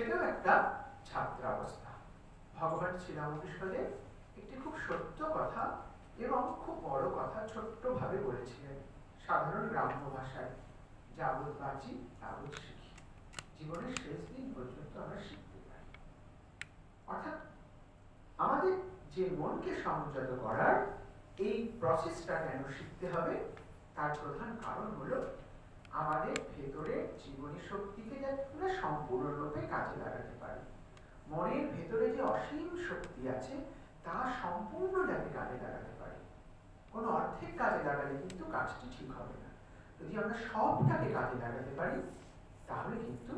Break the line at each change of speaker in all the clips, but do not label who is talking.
সেটাও একটা ছাত্রাবস্থা। ভগবান শ্রীরামকৃষ্ণদেব একটি খুব সত্য কথা এবং খুব বড় কথা ছোট্টভাবে বলেছিলেন। সাধারণ গ্রাম্য ভাষায়, যাবৎ বাঁচি, তাবৎ শিখি। জীবনের শেষ দিন পর্যন্ত আমরা শিখতে পারি। অর্থাৎ আমাদের যে মনকে সংযত করার এই প্রসেসটা কেন শিখতে হবে, তার প্রধান কারণ হলো আমাদের ভেতরে জীবনী শক্তিকে যাতে সম্পূর্ণরূপে কাজে লাগাতে পারি। মনের ভেতরে যে অসীম শক্তি আছে, তা সম্পূর্ণ যাতে কাজে লাগাতে পারি। কোনো অর্ধেক কাজে লাগালে কিন্তু কাজটি ঠিক হবে না। যদি আমরা সবটাকে কাজে লাগাতে পারি, তাহলে কিন্তু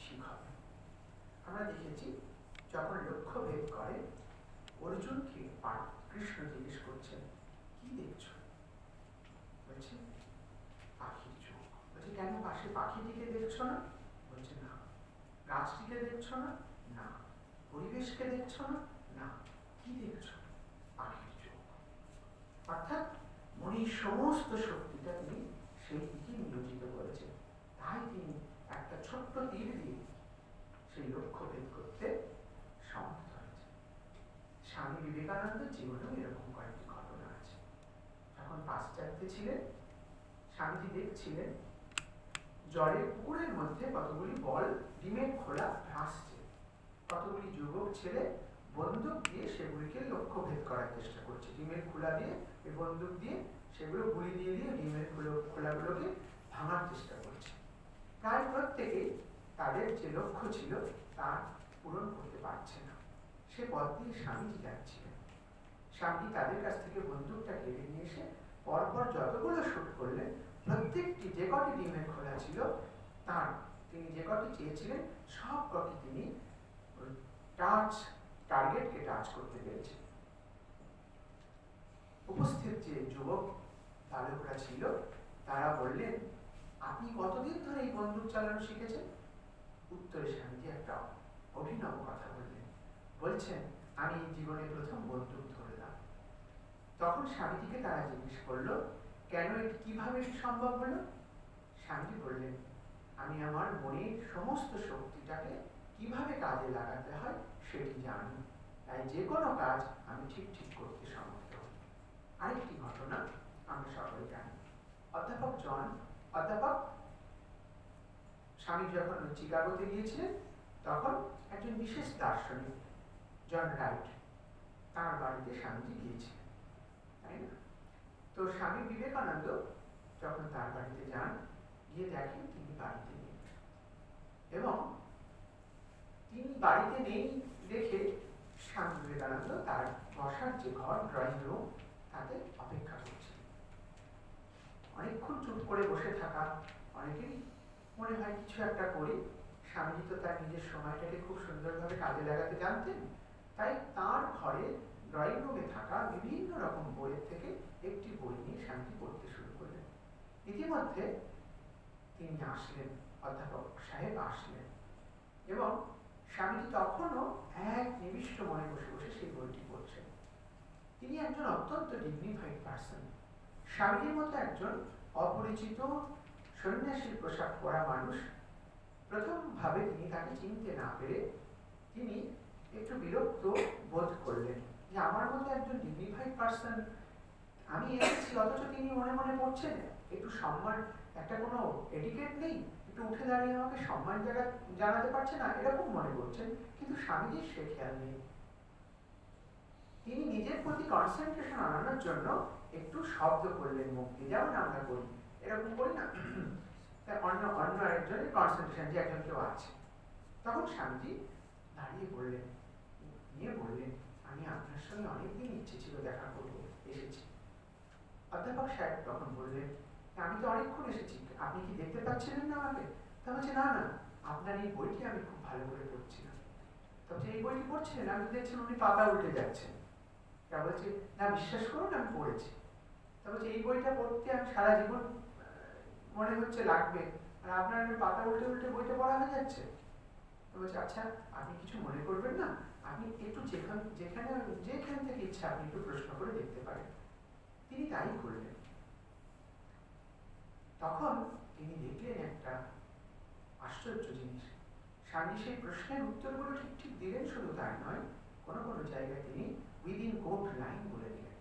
ঠিক হবে। আমরা দেখেছি, যখন লক্ষ্য ভেদ করে, অর্জুনকে কৃষ্ণ জিজ্ঞেস করছেন, কি দেখছ বলছে পাখির চোখ বলছে কেন পাশে পাখিটিকে দেখছ না? বলছে, না। গাছটিকে দেখছ না? না। পরিবেশকে দেখছ না? না। কি দেখছ? পাখির চোখ। অর্থাৎ মনির সমস্ত শক্তিটা তিনি সেই দিকে নিয়োজিত করেছেন তাই তিনি একটা ছোট্ট তীর দিয়ে সেই লক্ষ্য ভেদ করতে সমর্থ হয়েছে। স্বামী বিবেকানন্দের জীবনেও এরকম কয়েকটি ঘটনা আছে। যখন পাশ্চাত্যে ছিলেন স্বামীজি দেখছিলেন জলের পুকুরের মধ্যে কতগুলি বল ডিমের খোলা ভাসছে? কতগুলি যুবক ছেলে বন্দুক দিয়ে সেগুলিকে লক্ষ্য ভেদ করার চেষ্টা করছে। ডিমের খোলা দিয়ে, এই বন্দুক দিয়ে সেগুলো গুলি দিয়ে দিয়ে ডিমের খোলাগুলোকে ভাঙার চেষ্টা করছে। প্রায় প্রত্যেকে তাদের যে লক্ষ্য ছিল তা পূরণ করতে পারছে না। সে পথ দিয়ে স্বামীজি যাচ্ছিলেন। স্বামী তাদের কাছ থেকে বন্দুকটা কেড়ে নিয়ে এসে পরপর যতগুলো শুট করলেন প্রত্যেকটি যে কটি ডিমের খোলা ছিল, তার তিনি যে কটি চেয়েছিলেন, সব কটি তিনি টাচ টার্গেটকে টাচ করতে পেরেছেন। উপস্থিত যে যুবক বালকরা ছিল, তারা বললেন, আপনি কতদিন ধরে এই বন্দুক চালানো শিখেছেন? উত্তরে স্বামীজি একটা অভিনব কথা বললেন। বলছেন, আমি জীবনে প্রথম বন্দুক ধরলাম। তখন স্বামীজিকে তারা জিজ্ঞেস করল কেন এটি কীভাবে সম্ভব হলো? স্বামীজি বললেন, আমি আমার মনের সমস্ত শক্তিটাকে কীভাবে কাজে লাগাতে হয় সেটি জানি। তাই যে কোনো কাজ আমি ঠিক ঠিক করতে সমর্থ। হই আরেকটি ঘটনা আমরা সকলে জানি। অধ্যাপক জন, অধ্যাপক স্বামী যখন চিকাগোতে গিয়েছিলেন, তখন একজন বিশেষ দার্শনিক, জন রাইট, তার বাড়িতে স্বামীজি গিয়েছিলেন। তাই না? তো স্বামী বিবেকানন্দ যখন তার বাড়িতে যান, গিয়ে দেখেন তিনি বাড়িতে নেই। এবং তিনি বাড়িতে নেই দেখে স্বামী বিবেকানন্দ তার বসার যে ঘর ড্রয়িং রুম তাতে অপেক্ষা করছে অনেকক্ষণ চুপ করে বসে থাকা, অনেকেরই মনে হয় কিছু একটা করি। স্বামীজি তো তার নিজের সময়টাকে খুব সুন্দরভাবে কাজে লাগাতে জানতেন। তাই তার ঘরে ড্রয়িং রুমে থাকা বিভিন্ন রকম বইয়ের থেকে একটি বই নিয়ে স্বামীজি পড়তে শুরু করলেন। ইতিমধ্যে তিনি আসলেন, অধ্যাপক সাহেব আসলেন এবং স্বামীজি তখনও এক নিবিষ্ট মনে বসে বসে সেই বইটি পড়ছেন। তিনি একজন অত্যন্ত ডিগনিফাইড পার্সন স্বামীজির মতো একজন অপরিচিত সন্ন্যাসীর পোশাক পরা মানুষ। প্রথমভাবে তিনি তাকে চিনতে না পেরে তিনি একটু বিরক্ত বোধ করলেন যে, আমার মতো একজন ডিগনিফাইড পার্সন আমি এসেছি, অথচ তিনি মনে মনে পড়ছেন একটু সম্মান, একটা কোনো এটিকেট নেই? একটু উঠে দাঁড়িয়ে আমাকে সম্মান জায়গা জানাতে পারছে না? এরকম মনে করছেন, কিন্তু স্বামীজির সে খেয়াল নেই। তিনি নিজের প্রতি কনসেন্ট্রেশন আনানোর জন্য একটু শব্দ করলেন মুক্তি যেমন আমরা করি এরকম করি না? অন্য অন্য একজনের কনসেন্ট্রেশন যে একজন কেউ আছে। তখন স্বামীজি দাঁড়িয়ে বললেন, নিয়ে বললেন, আমি আপনার সঙ্গে অনেকদিন ইচ্ছে ছিল দেখা করব এসেছি। অধ্যাপক সাহেব তখন বললেন, আমি তো অনেকক্ষণ এসেছি, আপনি কি দেখতে পাচ্ছিলেন না আমাকে? তা বলছে, না না, আপনার এই বইটি আমি খুব ভালো করে পড়ছিলাম। তো এই বইটি পড়ছিলেন? আমি দেখছেন উনি পাতা উল্টে যাচ্ছেন। তা বলছে, না, বিশ্বাস করুন, আমি পড়েছি। তা বলছে, এই বইটা পড়তে আমি সারা জীবন মনে হচ্ছে লাগবে। আর আপনার পাতা উল্টে উল্টে বইটা পড়া হয়ে যাচ্ছে? বলছে আচ্ছা আপনি কিছু মনে করবেন না? আপনি একটু যেখান, যেখানে, যেখান থেকে ইচ্ছা, আপনি একটু প্রশ্ন করে দেখতে পারেন। তিনি তাই করলেন। তখন তিনি দেখলেন একটা আশ্চর্য জিনিস। স্বামী সেই প্রশ্নের উত্তরগুলো ঠিক ঠিক দিলেন, শুধু তাই নয়, কোনো কোনো জায়গায় তিনি উইদিন কোট লাইন বলে দিলেন।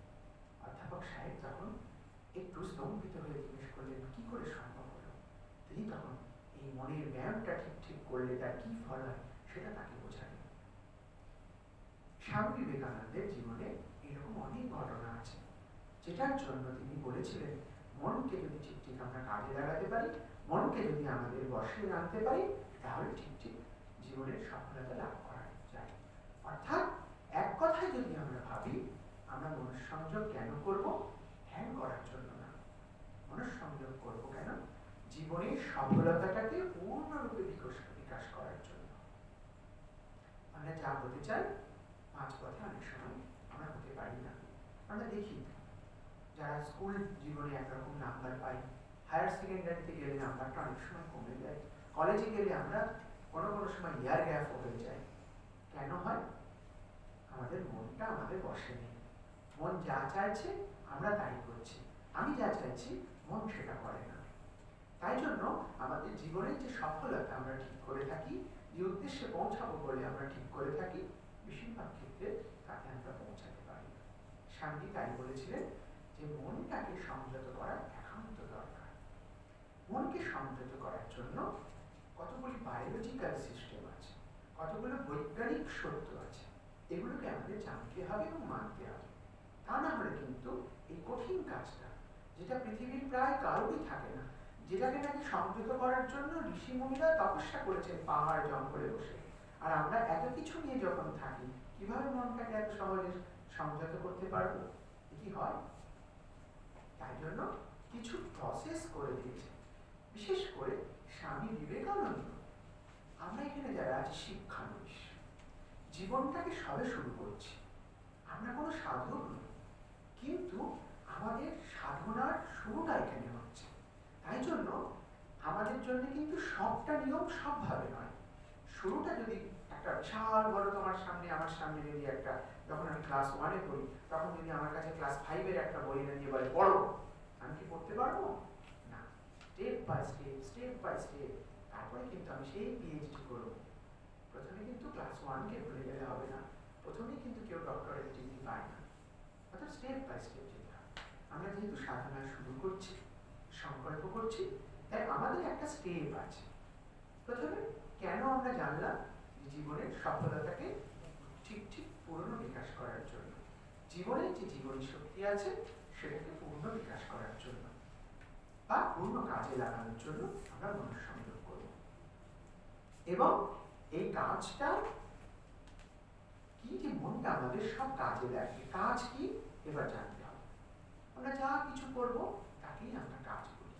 অধ্যাপক সাহেব তখন একটু স্তম্ভিত হয়ে জিজ্ঞেস করলেন, কি করে সম্ভব হলো? তিনি তখন এই মনের ব্যায়ামটা ঠিক ঠিক করলে তার কি ফল হয়, সেটা তাকে বোঝালেন। স্বামী বিবেকানন্দের জীবনে এরকম অনেক ঘটনা যেটার জন্য তিনি বলেছিলেন, মনকে যদি ঠিক ঠিক আমরা কাজে লাগাতে পারি, মনকে যদি আমাদের বসে আনতে পারি, তাহলে ঠিক ঠিক জীবনের সফলতা লাভ করা যায়। অর্থাৎ এক কথায় যদি আমরা ভাবি, আমরা মনঃসংযোগ কেন করব? ধ্যান করার জন্য না। মনঃসংযোগ করব কেন? জীবনের সফলতাটাকে পূর্ণরূপে বিকাশ বিকাশ করার জন্য। আমরা যা হতে চাই, পাঁচ পথে অনেক সময় আমরা হতে পারি না। আমরা দেখি যারা স্কুল জীবনে একরকম নাম্বার পাই হায়ার সেকেন্ডারিতে গেলে নাম্বারটা অনেক সময় কমে যায়। কলেজে গেলে আমরা কোনো কোনো সময় ইয়ার গ্যাপ হয়ে যায়। কেন হয়? আমাদের মনটা আমাদের বসে নেই মন যা চাইছে, আমরা তাই করছি। আমি যা চাইছি, মন সেটা করে না। তাই জন্য আমাদের জীবনের যে সফলতা আমরা ঠিক করে থাকি, যে উদ্দেশ্যে পৌঁছাবো বলে আমরা ঠিক করে থাকি, বেশিরভাগ ক্ষেত্রে তাতে আমরা পৌঁছাতে পারি শান্তি তাই বলেছিলেন যে মনটাকে সংযত করা একান্ত দরকার। মনকে সংযত করার জন্য কতগুলি বায়োলজিক্যাল সিস্টেম আছে, কতগুলো বৈজ্ঞানিক সত্য আছে, এগুলোকে আমাদের জানতে হবে এবং মানতে হবে। তা না হলে কিন্তু এই কঠিন কাজটা, যেটা পৃথিবীর প্রায় কারোরই থাকে না, যেটাকে নাকি সংযত করার জন্য ঋষি মুনিরা তপস্যা করেছেন পাহাড় জঙ্গলে বসে। আর আমরা এত কিছু নিয়ে যখন থাকি, কীভাবে মনটাকে এত সহজে সংযত করতে পারব? কি হয়? তাই জন্য কিছু প্রসেস করে দিয়েছে। বিশেষ করে স্বামী বিবেকানন্দ। আমরা এখানে যারা আছি, শিক্ষানুষ। জীবনটাকে সবে শুরু করছি। আমরা কোনো সাধক নই। কিন্তু আমাদের সাধনার শুরুটা এখানে হচ্ছে। তাই জন্য আমাদের জন্য কিন্তু সবটা নিয়ম সবভাবে নয়। শুরুটা যদি একটা বিশাল বড় তোমার সামনে, আমার সামনে যদি একটা, যখন আমি ক্লাস ওয়ানে পড়ি, তখন যদি আমার কাছে ক্লাস ফাইভের একটা বই এনে দিয়ে বলে, পড়ো। আমি কি পড়তে পারব? না। Step by step step by step তারপরে কিন্তু আমি সেই পিএইচডি করব। প্রথমে কিন্তু ক্লাস ওয়ানকে ভুলে গেলে হবে না। প্রথমে কিন্তু কেউ ডক্টরেট ডিগ্রি পায় না। অর্থাৎ স্টেপ বাই স্টেপ যেতে আমরা যেহেতু সাধনা শুরু করছি, সংকল্প করছি, তাই আমাদের একটা স্টেপ আছে। প্রথমে কেন আমরা জানলাম জীবনের সফলতাকে ঠিক ঠিক পূর্ণ বিকাশ করার জন্য? জীবনের যে জীবনী শক্তি আছে, সেটাকে পূর্ণ বিকাশ করার জন্য বা পূর্ণ কাজে লাগানোর জন্য আমরা মনঃসংযোগ করব। এবং এই কাজটা কি যে মনটা আমাদের সব কাজে লাগে কাজ কি? এবার জানতে হবে। আমরা যা কিছু করব, তাকেই আমরা কাজ করি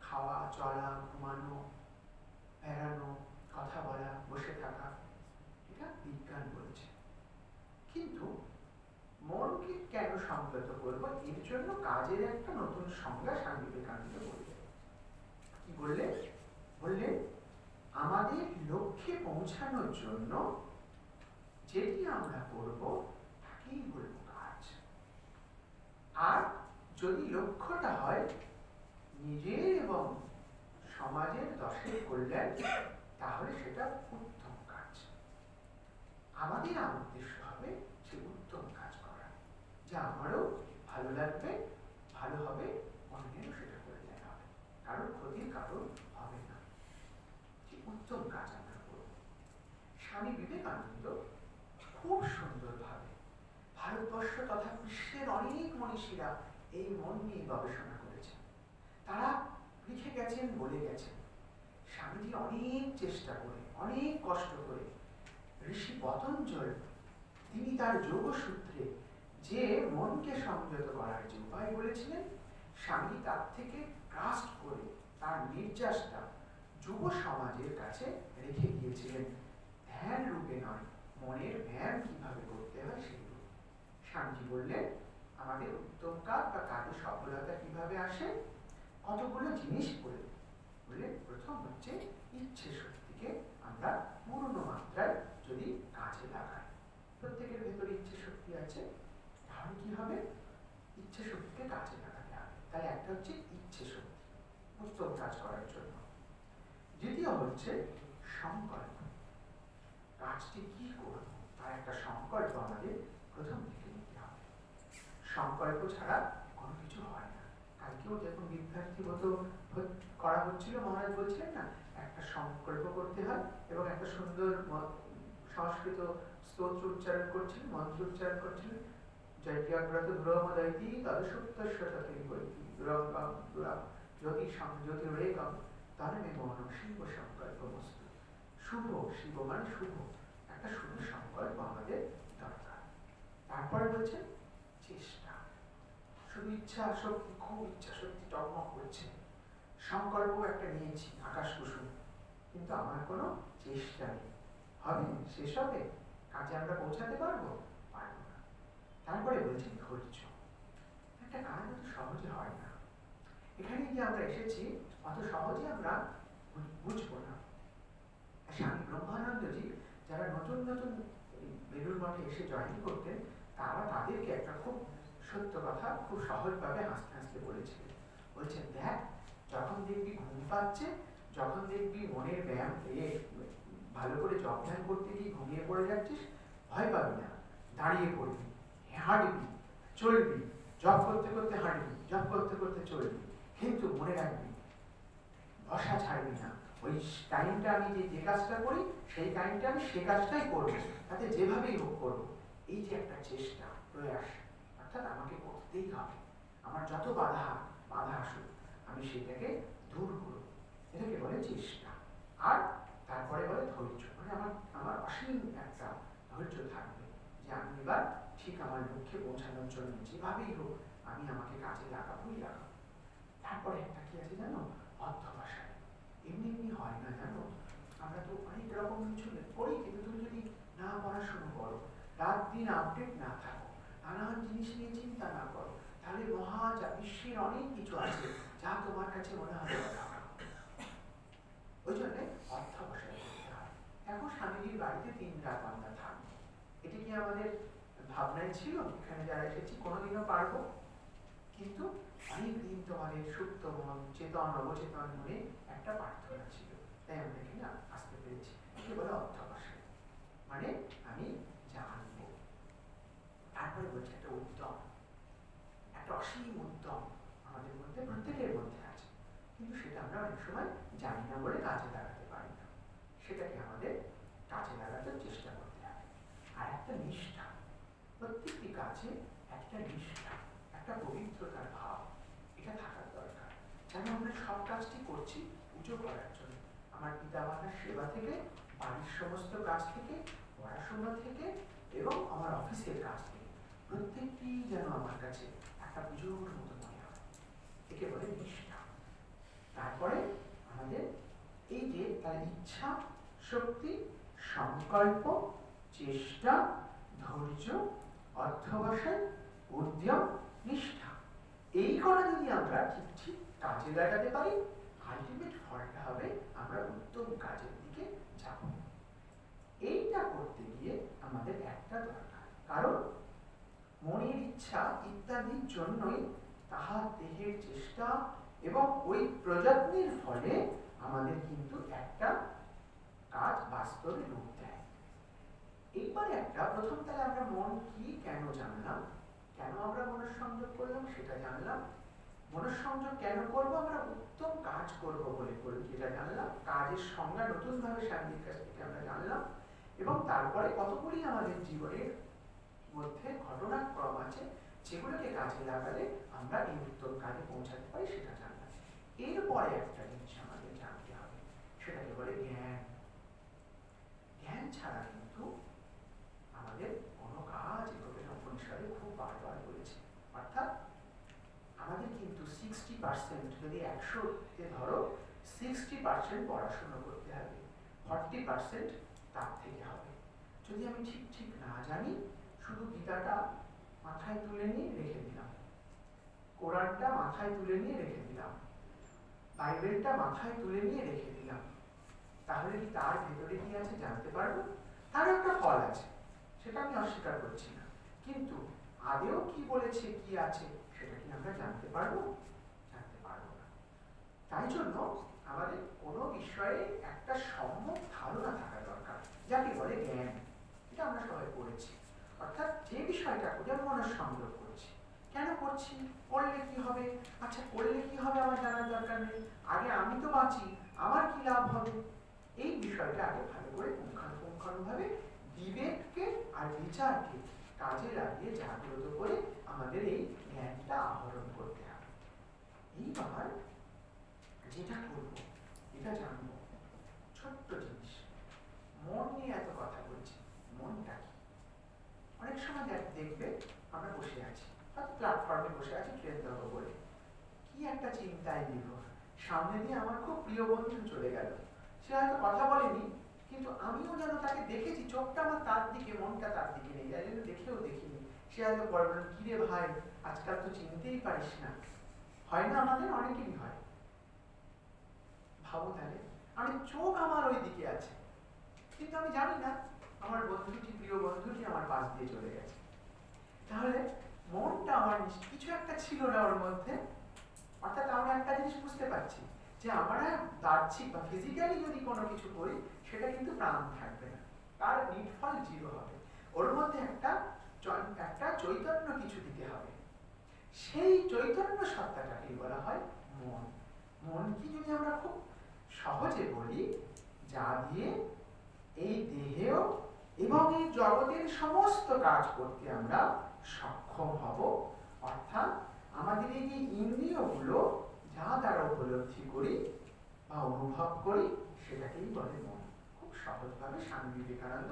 খাওয়া, চলা, ঘুমানো, বেড়ানো কথা বলা, বসে থাকা, এটা বিজ্ঞান বলছে। কিন্তু মনকে কেন সংযত করব? এর জন্য কাজের একটা নতুন সংজ্ঞা স্বামী বিবেকানন্দ বললেন কি বললেন বললেন আমাদের লক্ষ্যে পৌঁছানোর জন্য যেটি আমরা করব, তাকেই বলব কাজ। আর যদি লক্ষ্যটা হয় নিজের এবং সমাজের দশের কল্যাণ তাহলে সেটা উত্তম কাজ। আমাদের আর উদ্দেশ্য হবে সে উত্তম কাজ করা। যা আমারও ভালো লাগবে, ভালো হবে, অন্যেরও সেটা কল্যাণ হবে। কারোর ক্ষতির কারণ হবে না। যে উত্তম কাজ আমরা করব। স্বামী বিবেকানন্দ খুব সুন্দরভাবে ভারতবর্ষ তথা বিশ্বের অনেক মনীষীরা এই মন নিয়ে গবেষণা করেছেন। তারা লিখে গেছেন, বলে গেছেন। স্বামীজি অনেক চেষ্টা করে, অনেক কষ্ট করে। ঋষি পতঞ্জল, তিনি তার যোগসূত্রে যে মনকে সংযত করার যে উপায় বলেছিলেন, স্বামী তার থেকে কাস্ট করে তার নির্যাসটা যুব সমাজের কাছে রেখে গিয়েছিলেন। ধ্যান রূপে নয়, মনের ধ্যান কীভাবে করতে হয় রূপ স্বামীজি বললেন, আমাদের উত্তম কাজ বা কাজে সফলতা কীভাবে আসে? কতগুলো জিনিস বলে বলে প্রথম হচ্ছে ইচ্ছে শক্তিকে আমরা পূর্ণ মাত্রায় যদি কাজে লাগাই। প্রত্যেকের ভেতরে ইচ্ছে শক্তি আছে, তাহলে কি হবে? ইচ্ছে শক্তিকে কাজে লাগাতে হবে। তাহলে একটা হচ্ছে ইচ্ছে শক্তি, উত্তম কাজ করার জন্য। দ্বিতীয় হচ্ছে সংকল্প। কাজটি কি করব? তার একটা সংকল্প আমাদের প্রথম থেকে নিতে হবে। সংকল্প ছাড়া কোনো কিছু হয় না। কালকেও যখন বিদ্যার্থী মতো করা হচ্ছিল, মহারাজ বলছিলেন, না, একটা সংকল্প করতে হয়। এবং একটা সুন্দর সংস্কৃত স্তোত্র উচ্চারণ করছিলেন, মন্ত্র উচ্চারণ করছিলেন। জ্যোতিরেকম তাহলে মৌনম শিব সংকল্প বস্তু শুভ, শিব মানে শুভ। একটা শুভ সংকল্প আমাদের দরকার। তারপরে বলছে চেষ্টা। শুধু ইচ্ছা শক্তি খুব ইচ্ছা শক্তি টকমক করছে। সংকল্প একটা নিয়েছি, আকাশ কুসুম। কিন্তু আমার কোনো চেষ্টা নেই। হবে, শেষ হবে? কাজে আমরা পৌঁছাতে পারব? পারব না। তারপরে বলছি, ধৈর্য। একটা কাজ অত সহজে হয় না। এখানে যে আমরা এসেছি, অত সহজে আমরা বুঝব না। স্বামী ব্রহ্মানন্দজি যারা নতুন নতুন বেলুর মঠে এসে জয়েন করতেন, তারা তাদেরকে একটা খুব সত্য কথা, খুব সহজভাবে হাসতে হাসতে বলেছিলেন। বলছেন, দেখ যখন দেখবি ঘুম পাচ্ছে, যখন দেখবি মনের ব্যায়াম ভালো করে জব করতে গিয়ে ঘুমিয়ে পড়ে যাচ্ছিস, ভয় পাবি না। দাঁড়িয়ে পড়বি, হাঁটবি, চলবি জব করতে করতে হাঁটবি জব করতে করতে চলবি, কিন্তু মনে রাখবি বসা ছাড়বি না। ওই টাইমটা আমি যে যে কাজটা করি, সেই টাইমটা আমি সে কাজটাই করব, তাতে যেভাবেই হোক করব। এই যে একটা চেষ্টা, প্রয়াস, অর্থাৎ আমাকে করতেই হবে। আমার যত বাধা বাধা আসুক আমি সেটাকে দূর করব। এটাকে বলে চেষ্টা। আর তারপরে বলে ধৈর্য। মানে আমার আমার অসীম একটা ধৈর্য থাকবে যে আমি এবার ঠিক আমার লক্ষ্যে পৌঁছানোর জন্য যেভাবেই হোক আমি আমাকে কাজে লাগাবোই লাগাবো। তারপরে একটা কি আছে জানো? অধ্যবসায়। এমনি এমনি হয় না জানো? আমরা তো অনেক রকম কিছু পড়ি কিন্তু তুমি যদি না পড়াশুনো করো, রাত দিন আপডেট না থাকো, নানান জিনিস নিয়ে চিন্তা না করো, তাহলে মহা বিশ্বের অনেক কিছু আছে। যা তোমার কাছে মনে হবে ওই জন্য অধ্যবসায় এখন স্বামীজির বাড়িতে তিন রাত আমরা থাকব। এটি কি আমাদের ভাবনায় ছিল? এখানে যারা এসেছি, কোনোদিনও পারব? কিন্তু অনেক দিন তোমাদের সুপ্ত মন, চেতন, অবচেতন মনে একটা প্রার্থনা ছিল। তাই আমরা এখানে আসতে পেরেছি। একে বলে অধ্যবসায় মানে আমি জানব তারপরে বলছে একটা উদ্যম একটা অসীম উদ্যম আমাদের মধ্যে প্রত্যেকের মধ্যে আছে কিন্তু সেটা আমরা অনেক সময় জানি না বলে কাজে লাগাতে পারি না সেটাকে আমাদের কাজে লাগাতে চেষ্টা করতে হবে আর একটা নিষ্ঠা প্রত্যেকটি কাজে একটা নিষ্ঠা একটা পবিত্রতার ভাব এটা থাকার দরকার যেন আমরা সব কাজটি করছি পুজো করার জন্য আমার পিতা মাতার সেবা থেকে বাড়ির সমস্ত কাজ থেকে, পড়াশোনা থেকে এবং আমার অফিসের কাজ থেকে প্রত্যেকটি যেন আমার কাছে একটা পুজোর মতো মনে হয়। একে বলে নিষ্ঠা। তারপরে আমাদের এই যে তার ইচ্ছা, শক্তি, সংকল্প, চেষ্টা, ধৈর্য, অধ্যবসায়, উদ্যম, নিষ্ঠা, এই করা যদি আমরা ঠিক ঠিক কাজে লাগাতে পারি আলটিমেট ফলটা হবে আমরা উত্তম কাজের দিকে যাব। এইটা করতে গিয়ে আমাদের একটা দরকার। কারণ মনের ইচ্ছা ইত্যাদির জন্যই তাহার দেহের চেষ্টা এবং ওই প্রযত্নের ফলে আমাদের কিন্তু একটা কাজ বাস্তবে রূপ দেয়। এইবারে একটা, প্রথম তাহলে আমরা মন কি কেন জানলাম? কেন আমরা মনের সংযোগ করলাম সেটা জানলাম। মনের সংযোগ কেন করব? আমরা উত্তম কাজ করব বলে করি, যেটা জানলাম। কাজের সংজ্ঞা নতুন ভাবে স্বামীর কাছ থেকে আমরা জানলাম। এবং তারপরে কতগুলি আমাদের জীবনের মধ্যে ঘটনাক্রম আছে, যেগুলোকে কাজে লাগালে আমরা এই উত্তম কাজে পৌঁছাতে পারি সেটা জানলাম এরপরে একটা জিনিস আমাদের জানতে হবে, সেটাকে বলে জ্ঞান। জ্ঞান ছাড়া কিন্তু আমাদের কোনো কাজ এভাবে উপনিষদে খুব বারবার বলেছে অর্থাৎ আমাদের কিন্তু সিক্সটি পার্সেন্ট যদি একশোতে ধরো সিক্সটি পার্সেন্ট পড়াশুনো করতে হবে ফর্টি পার্সেন্ট তার থেকে হবে। যদি আমি ঠিক ঠিক না জানি, শুধু গীতাটা মাথায় তুলে নিয়ে রেখে দিলাম। কোরআনটা মাথায় তুলে নিয়ে রেখে দিলাম। বাইবেলটা মাথায় তুলে নিয়ে রেখে দিলাম। তাহলে কি তার ভেতরে কি আছে জানতে পারব? তার একটা ফল আছে, সেটা আমি অস্বীকার করছি না। কিন্তু আদেও কি বলেছে, কি আছে, সেটা কি আমরা জানতে পারব? জানতে পারব না। তাই জন্য আমাদের কোনো বিষয়ে একটা সম্যক ধারণা থাকা দরকার, যাকে বলে জ্ঞান। এটা আমরা সবাই পড়েছি। অর্থাৎ যে বিষয়টা যেমন মনের সংযোগ করছি, কেন করছি? করলে কি হবে? আচ্ছা করলে কি হবে আমার জানার দরকার নেই? আগে আমি তো বাঁচি, আমার কি লাভ হবে? এই বিষয়টা আগে ভালো করে পুঙ্খানুপুঙ্খানুভাবে বিবেককে আর বিচারকে কাজে লাগিয়ে জাগ্রত করে আমাদের এই জ্ঞানটা আহরণ করতে হবে। এই এইবার যেটা করব এটা জানব ছোট্ট জিনিস। মন নিয়ে এত কথা বলছি মনটা কি অনেক সময় দেখবে, আমরা বসে আছি। হয়তো প্ল্যাটফর্মে বসে আছি ট্রেন ধরবো বলে কি একটা চিন্তায় নির্ভর। সামনে দিয়ে আমার খুব প্রিয় বন্ধু চলে গেল সে হয়তো কথা বলেনি, কিন্তু আমিও যেন তাকে দেখেছি, চোখটা আমার তার দিকে মনটা তার দিকে নেই যাই জন্য দেখেও দেখিনি। সে হয়তো বলেন কিরে ভাই, আজকাল তো চিনতেই পারিস না। হয় না আমাদের অনেকেরই হয়। তাহলে আমি চোখ আমার ওই দিকে আছে। কিন্তু আমি জানি না, আমার বন্ধুটি, প্রিয় বন্ধুটি আমার পাশ দিয়ে চলে গেছে। তাহলে মনটা আমার কিছু একটা ছিল না ওর মধ্যে। অর্থাৎ আমরা একটা জিনিস বুঝতে পারছি যে আমরা বাহ্যিক বা ফিজিক্যালি যদি কোনো কিছু করি, সেটা কিন্তু প্রাণ থাকবে না। তার নিটফল জিরো হবে। ওর মধ্যে একটা একটা চৈতন্য কিছু দিতে হবে। সেই চৈতন্য সত্তাটাকেই বলা হয় মন। মন কি যদি আমরা খুব সহজে বলি, যা দিয়ে এই দেহেও এবং এই জগতের সমস্ত কাজ করতে আমরা সক্ষম হব। অর্থাৎ আমাদের এই যে ইন্দ্রিয়গুলো, যা দ্বারা উপলব্ধি করি বা অনুভব করি, সেটাকেই বলে মন। খুব সহজভাবে স্বামী বিবেকানন্দ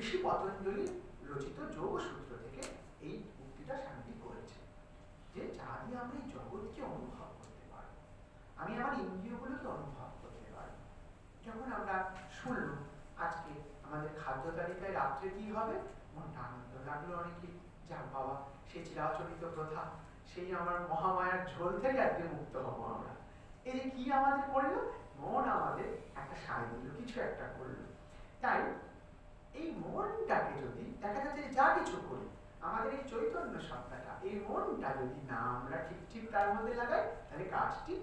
ঋষি পতঞ্জলি রচিত যোগ সূত্র থেকে এই উক্তিটা শান্তি করেছে যে যা দিয়ে আমরা এই জগৎকে অনুভব করতে পারব আমি আমার ইন্দ্রিয়গুলোকে অনুভব যখন আমরা শুনলাম আজকে আমাদের খাদ্য তালিকায় রাত্রে কি হবে মনটা আনন্দ লাগল অনেকে যাক বাবা সেই চিরাচরিত প্রথা, সেই আমার মহামায়ার ঝোল থেকে মুক্ত হব আমরা। এই কি আমাদের করল? মন আমাদের একটা সায় দিল, কিছু একটা করল। তাই এই মনটাকে যদি দেখা যাচ্ছে যা কিছু করি, আমাদের এই চৈতন্য সত্তাটা, এই মনটা যদি না আমরা ঠিক ঠিক তার মধ্যে লাগাই, তাহলে কাজটি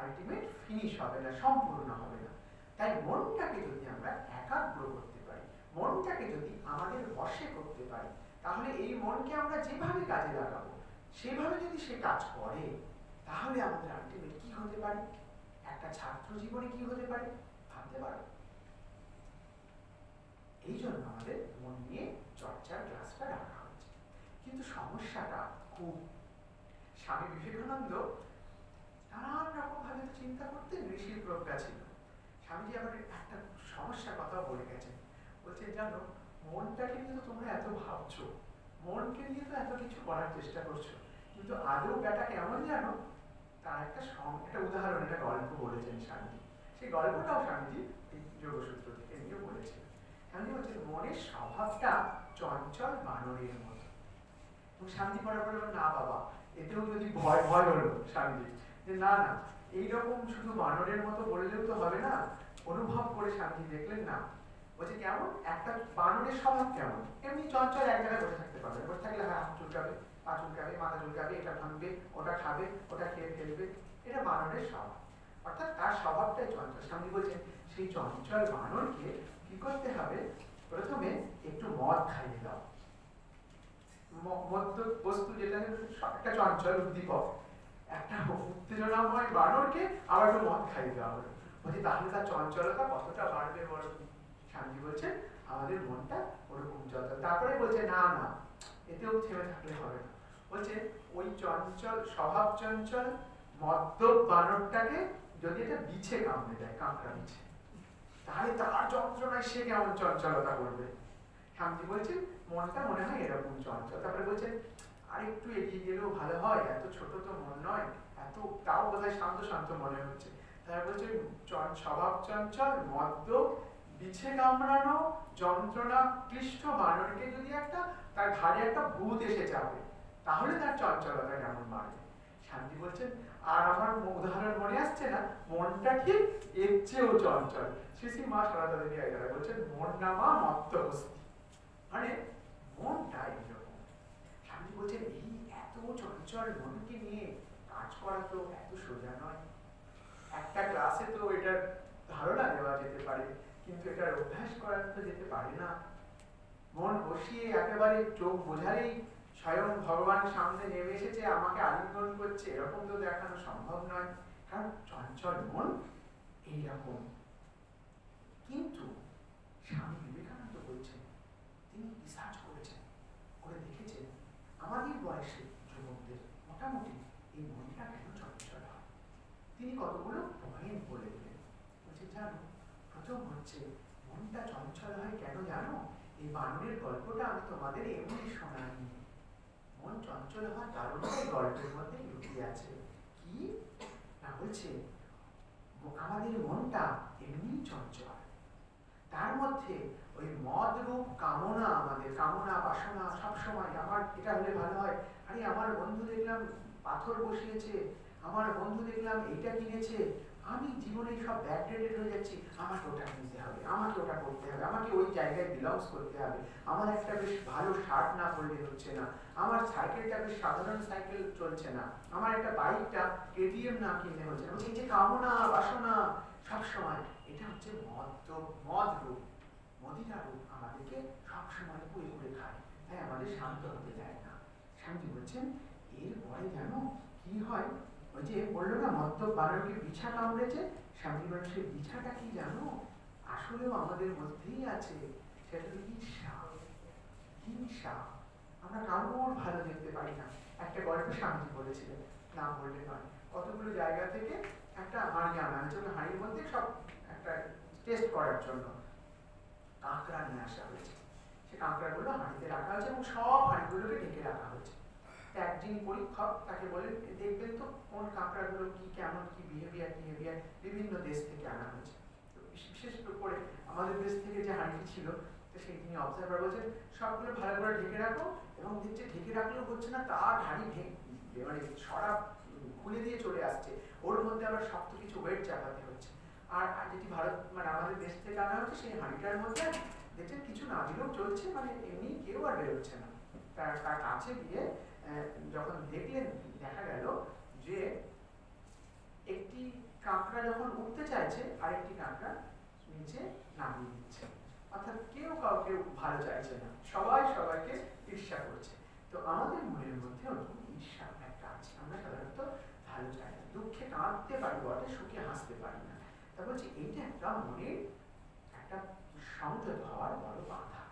আলটিমেট ফিনিশ হবে না, সম্পূর্ণ হবে না। তাই মনটাকে যদি আমরা একাগ্র করতে পারি, মনটাকে যদি আমাদের বসে করতে পারি, তাহলে এই মনকে আমরা যেভাবে কাজে লাগাবো, সেভাবে যদি সে কাজ করে, তাহলে আমাদের আলটিমেট কি হতে পারে? একটা ছাত্র জীবনে কি হতে পারে? ভাবতে পারো। এই জন্য আমাদের মন নিয়ে চর্চার ক্লাসটা রাখা হয়েছে। কিন্তু সমস্যাটা খুব। স্বামী বিবেকানন্দ নানান রকম ভাবে চিন্তা করতেন ঋষির প্রজ্ঞা ছিল। স্বামীজি আবার একটা সমস্যার কথা বলে গেছেন। বলছে জানো মনটাকে নিয়ে তো তোমরা এত ভাবছ, মনকে নিয়ে তো এত কিছু করার চেষ্টা করছ, কিন্তু আদৌ ব্যাটা কেমন জানো? তার একটা একটা উদাহরণ, একটা গল্প বলেছেন স্বামীজি। সেই গল্পটাও স্বামীজি যোগসূত্র থেকে নিয়ে বলেছেন। স্বামীজি বলছেন, মনের স্বভাবটা চঞ্চল বানরের মতো। এবং স্বামীজি পরে বলল না বাবা, এতেও যদি ভয় ভয় হলো স্বামীজি যে না না এইরকম শুধু বানরের মতো বললেও তো হবে না? অনুভব করে স্বামীজি দেখলেন না। বলছে, কেমন? একটা বানরের স্বভাব কেমন? এমনি চঞ্চল এক জায়গায় বসে থাকতে পারবে। বসে থাকলে হ্যাঁ চুলকাবে, পা চুলকাবে, মাথা চুলকাবে, এটা ভাঙবে, ওটা খাবে, ওটা খেয়ে ফেলবে। এটা বানরের স্বভাব। অর্থাৎ তার স্বভাবটাই চঞ্চল। স্বামী বলছেন, সেই চঞ্চল বানরকে কি করতে হবে? প্রথমে একটু মদ খাইয়ে দাও। মধ্য বস্তু যেটা, একটা চঞ্চল উদ্দীপক। একটা উত্তেজনাময় বানরকে আবার একটু মদ খাইয়ে দেওয়া হলো। বলছি, তাহলে তার চঞ্চলতা কতটা বাড়বে বড় স্বামী বলছে আমাদের মনটা ওরকম চঞ্চল তারপরে বলছে, না না, এতেও থেমে থাকলে হবে না। বলছে, ওই চঞ্চল, স্বভাব চঞ্চল, মদ্যপ বানরটাকে যদি এটা বিছে কামড়ে দেয়, কাঁকড়া বিছে, তাহলে তার যন্ত্রণায় সে কেমন চঞ্চলতা করবে? স্বামীজি বলছে মনটা মনে হয় এরকম চঞ্চল। তারপরে বলছেন আর একটু এগিয়ে গেলেও ভালো হয়। এত ছোট তো মন নয়। এত, তাও বোধ শান্ত শান্ত মনে হচ্ছে। তারপর বলছে স্বভাব চঞ্চল, মদ্য, বিছে কামড়ানো, যন্ত্রণা ক্লিষ্ট বানরকে যদি একটা, তার ঘাড়ে একটা ভূত এসে যাবে তাহলে তার চঞ্চলতা কেমন বাড়বে শান্তি বলছেন, আর আমার উদাহরণ মনে আসছে না। মনটা ঠিক, এর চেয়েও চঞ্চল। শ্রী শ্রী মা দেবী আইদারা বলছেন, মন নামা মত্ত হস্তি মানে মনটা এইরকম স্বামী বলছেন, এই এত চঞ্চল মনকে নিয়ে কাজ করা তো এত সোজা নয়। একটা ক্লাসে তো এটার ধারণা দেওয়া যেতে পারে, কিন্তু এটার অভ্যাস করা তো যেতে পারে না। মন বসিয়ে একেবারে চোখ বোঝালেই স্বয়ং ভগবান সামনে নেমে এসেছে, আমাকে আলিঙ্গন করছে। এরকম তো দেখানো সম্ভব নয়। কারণ চঞ্চল মন এইরকম। কিন্তু স্বামী বিবেকানন্দ বলছেন তিনি রিসার্চ করেছেন করে দেখেছেন আমাদের বয়সে যুবকদের মোটামুটি এই মনটা কেন চঞ্চল হয়? তিনি কতগুলো পয়েন্ট বলে দিলেন? বলছে জানো, প্রথম হচ্ছে মনটা চঞ্চল হয় কেন জানো? এই বানরের গল্পটা আমি তোমাদের এমনি শোনাইনি। মন চঞ্চল হওয়ার কারণটা এই গল্পের মধ্যে লুকিয়ে আছে। কি? না, বলছে, আমাদের মনটা এমনি চঞ্চল। তার মধ্যে ওই মদ রূপ কামনা আমাদের, কামনা, বাসনা সবসময়, আমার এটা হলে ভালো হয়। আরে আমার বন্ধু দেখলাম পাথর বসিয়েছে, আমার বন্ধু দেখলাম এইটা কিনেছে, আমি জীবনে সব ব্যাকডেটেড হয়ে যাচ্ছি, আমাকে ওটা কিনতে হবে, আমাকে ওটা করতে হবে, আমাকে ওই জায়গায় বিলংস করতে হবে। আমার একটা বেশ ভালো শার্ট না পরলে হচ্ছে না, আমার সাইকেলটা বেশ সাধারণ সাইকেল চলছে না, আমার একটা বাইকটা কেটিএম না কিনলে হচ্ছে না। এই যে কামনা, বাসনা সবসময়, এটা হচ্ছে মদ মদ রূপ মদিরা রূপ আমাদেরকে সবসময় পুড়ে পুড়ে খায়। তাই আমাদের শান্ত হতে দেয় না। স্বামীজি বলছেন এরপরে যেন কি হয়? ওই যে বলল না, মদ্যপ বানরকে বিছা কামড়েছে। স্বামী সেই বিছাটা কি জানো? আসলেও আমাদের মধ্যেই আছে। সেটা ঈর্ষা হিংসা আমরা কারোর ভালো দেখতে পারি না। একটা গল্প স্বামীজি বলেছিলেন। নাম বললে নয়। কতগুলো জায়গা থেকে একটা হাঁড়ি আনা ওই হাঁড়ির মধ্যে সব একটা টেস্ট করার জন্য। কাঁকড়া নিয়ে আসা হয়েছে। সে কাঁকড়াগুলো হাঁড়িতে রাখা হয়েছে এবং সব হাঁড়িগুলোকে ঢেকে রাখা হয়েছে। এক যিনি পরীক্ষক তাকে বলেন দেখবেন তো কোন কাঁকড়াগুলো কি, কেমন, কি বিহেভিয়ার টিহেভিয়ার বিভিন্ন দেশ থেকে আনা হয়েছে। বিশেষ করে আমাদের দেশ থেকে যে হাঁড়িটি ছিল, তো সেই তিনি অবজার্ভার বলছেন, সবগুলো ভালো করে ঢেকে রাখো এবং দেখছে ঢেকে রাখলেও হচ্ছে না, তার হাঁড়ি মানে সরা খুলে দিয়ে চলে আসছে। ওর মধ্যে আবার শক্ত কিছু ওয়েট চাপাতে হচ্ছে। আর যেটি ভারত মানে আমাদের দেশ থেকে আনা হচ্ছে, সেই হাঁড়িটার মধ্যে দেখছেন কিছু না দিলেও চলছে মানে এমনি কেউ আর বেরোচ্ছে না। তার তার কাছে গিয়ে যখন দেখলেন, দেখা গেল যে একটি কাঁকড়া যখন উঠতে চাইছে, আরেকটি কাঁকড়া নিচে নামিয়ে দিচ্ছে। অর্থাৎ কেউ কাউকে ভালো চাইছে না। সবাই সবাইকে ঈর্ষা করছে। তো আমাদের মনের মধ্যে ওরকম ঈর্ষা একটা আছে। আমরা সাধারণত ভালো চাই না। দুঃখে কাঁদতে পারি, বটে, সুখে হাসতে পারি না। তা বলছি এইটা একটা মনের একটা সংযত হওয়ার বড় বাধা।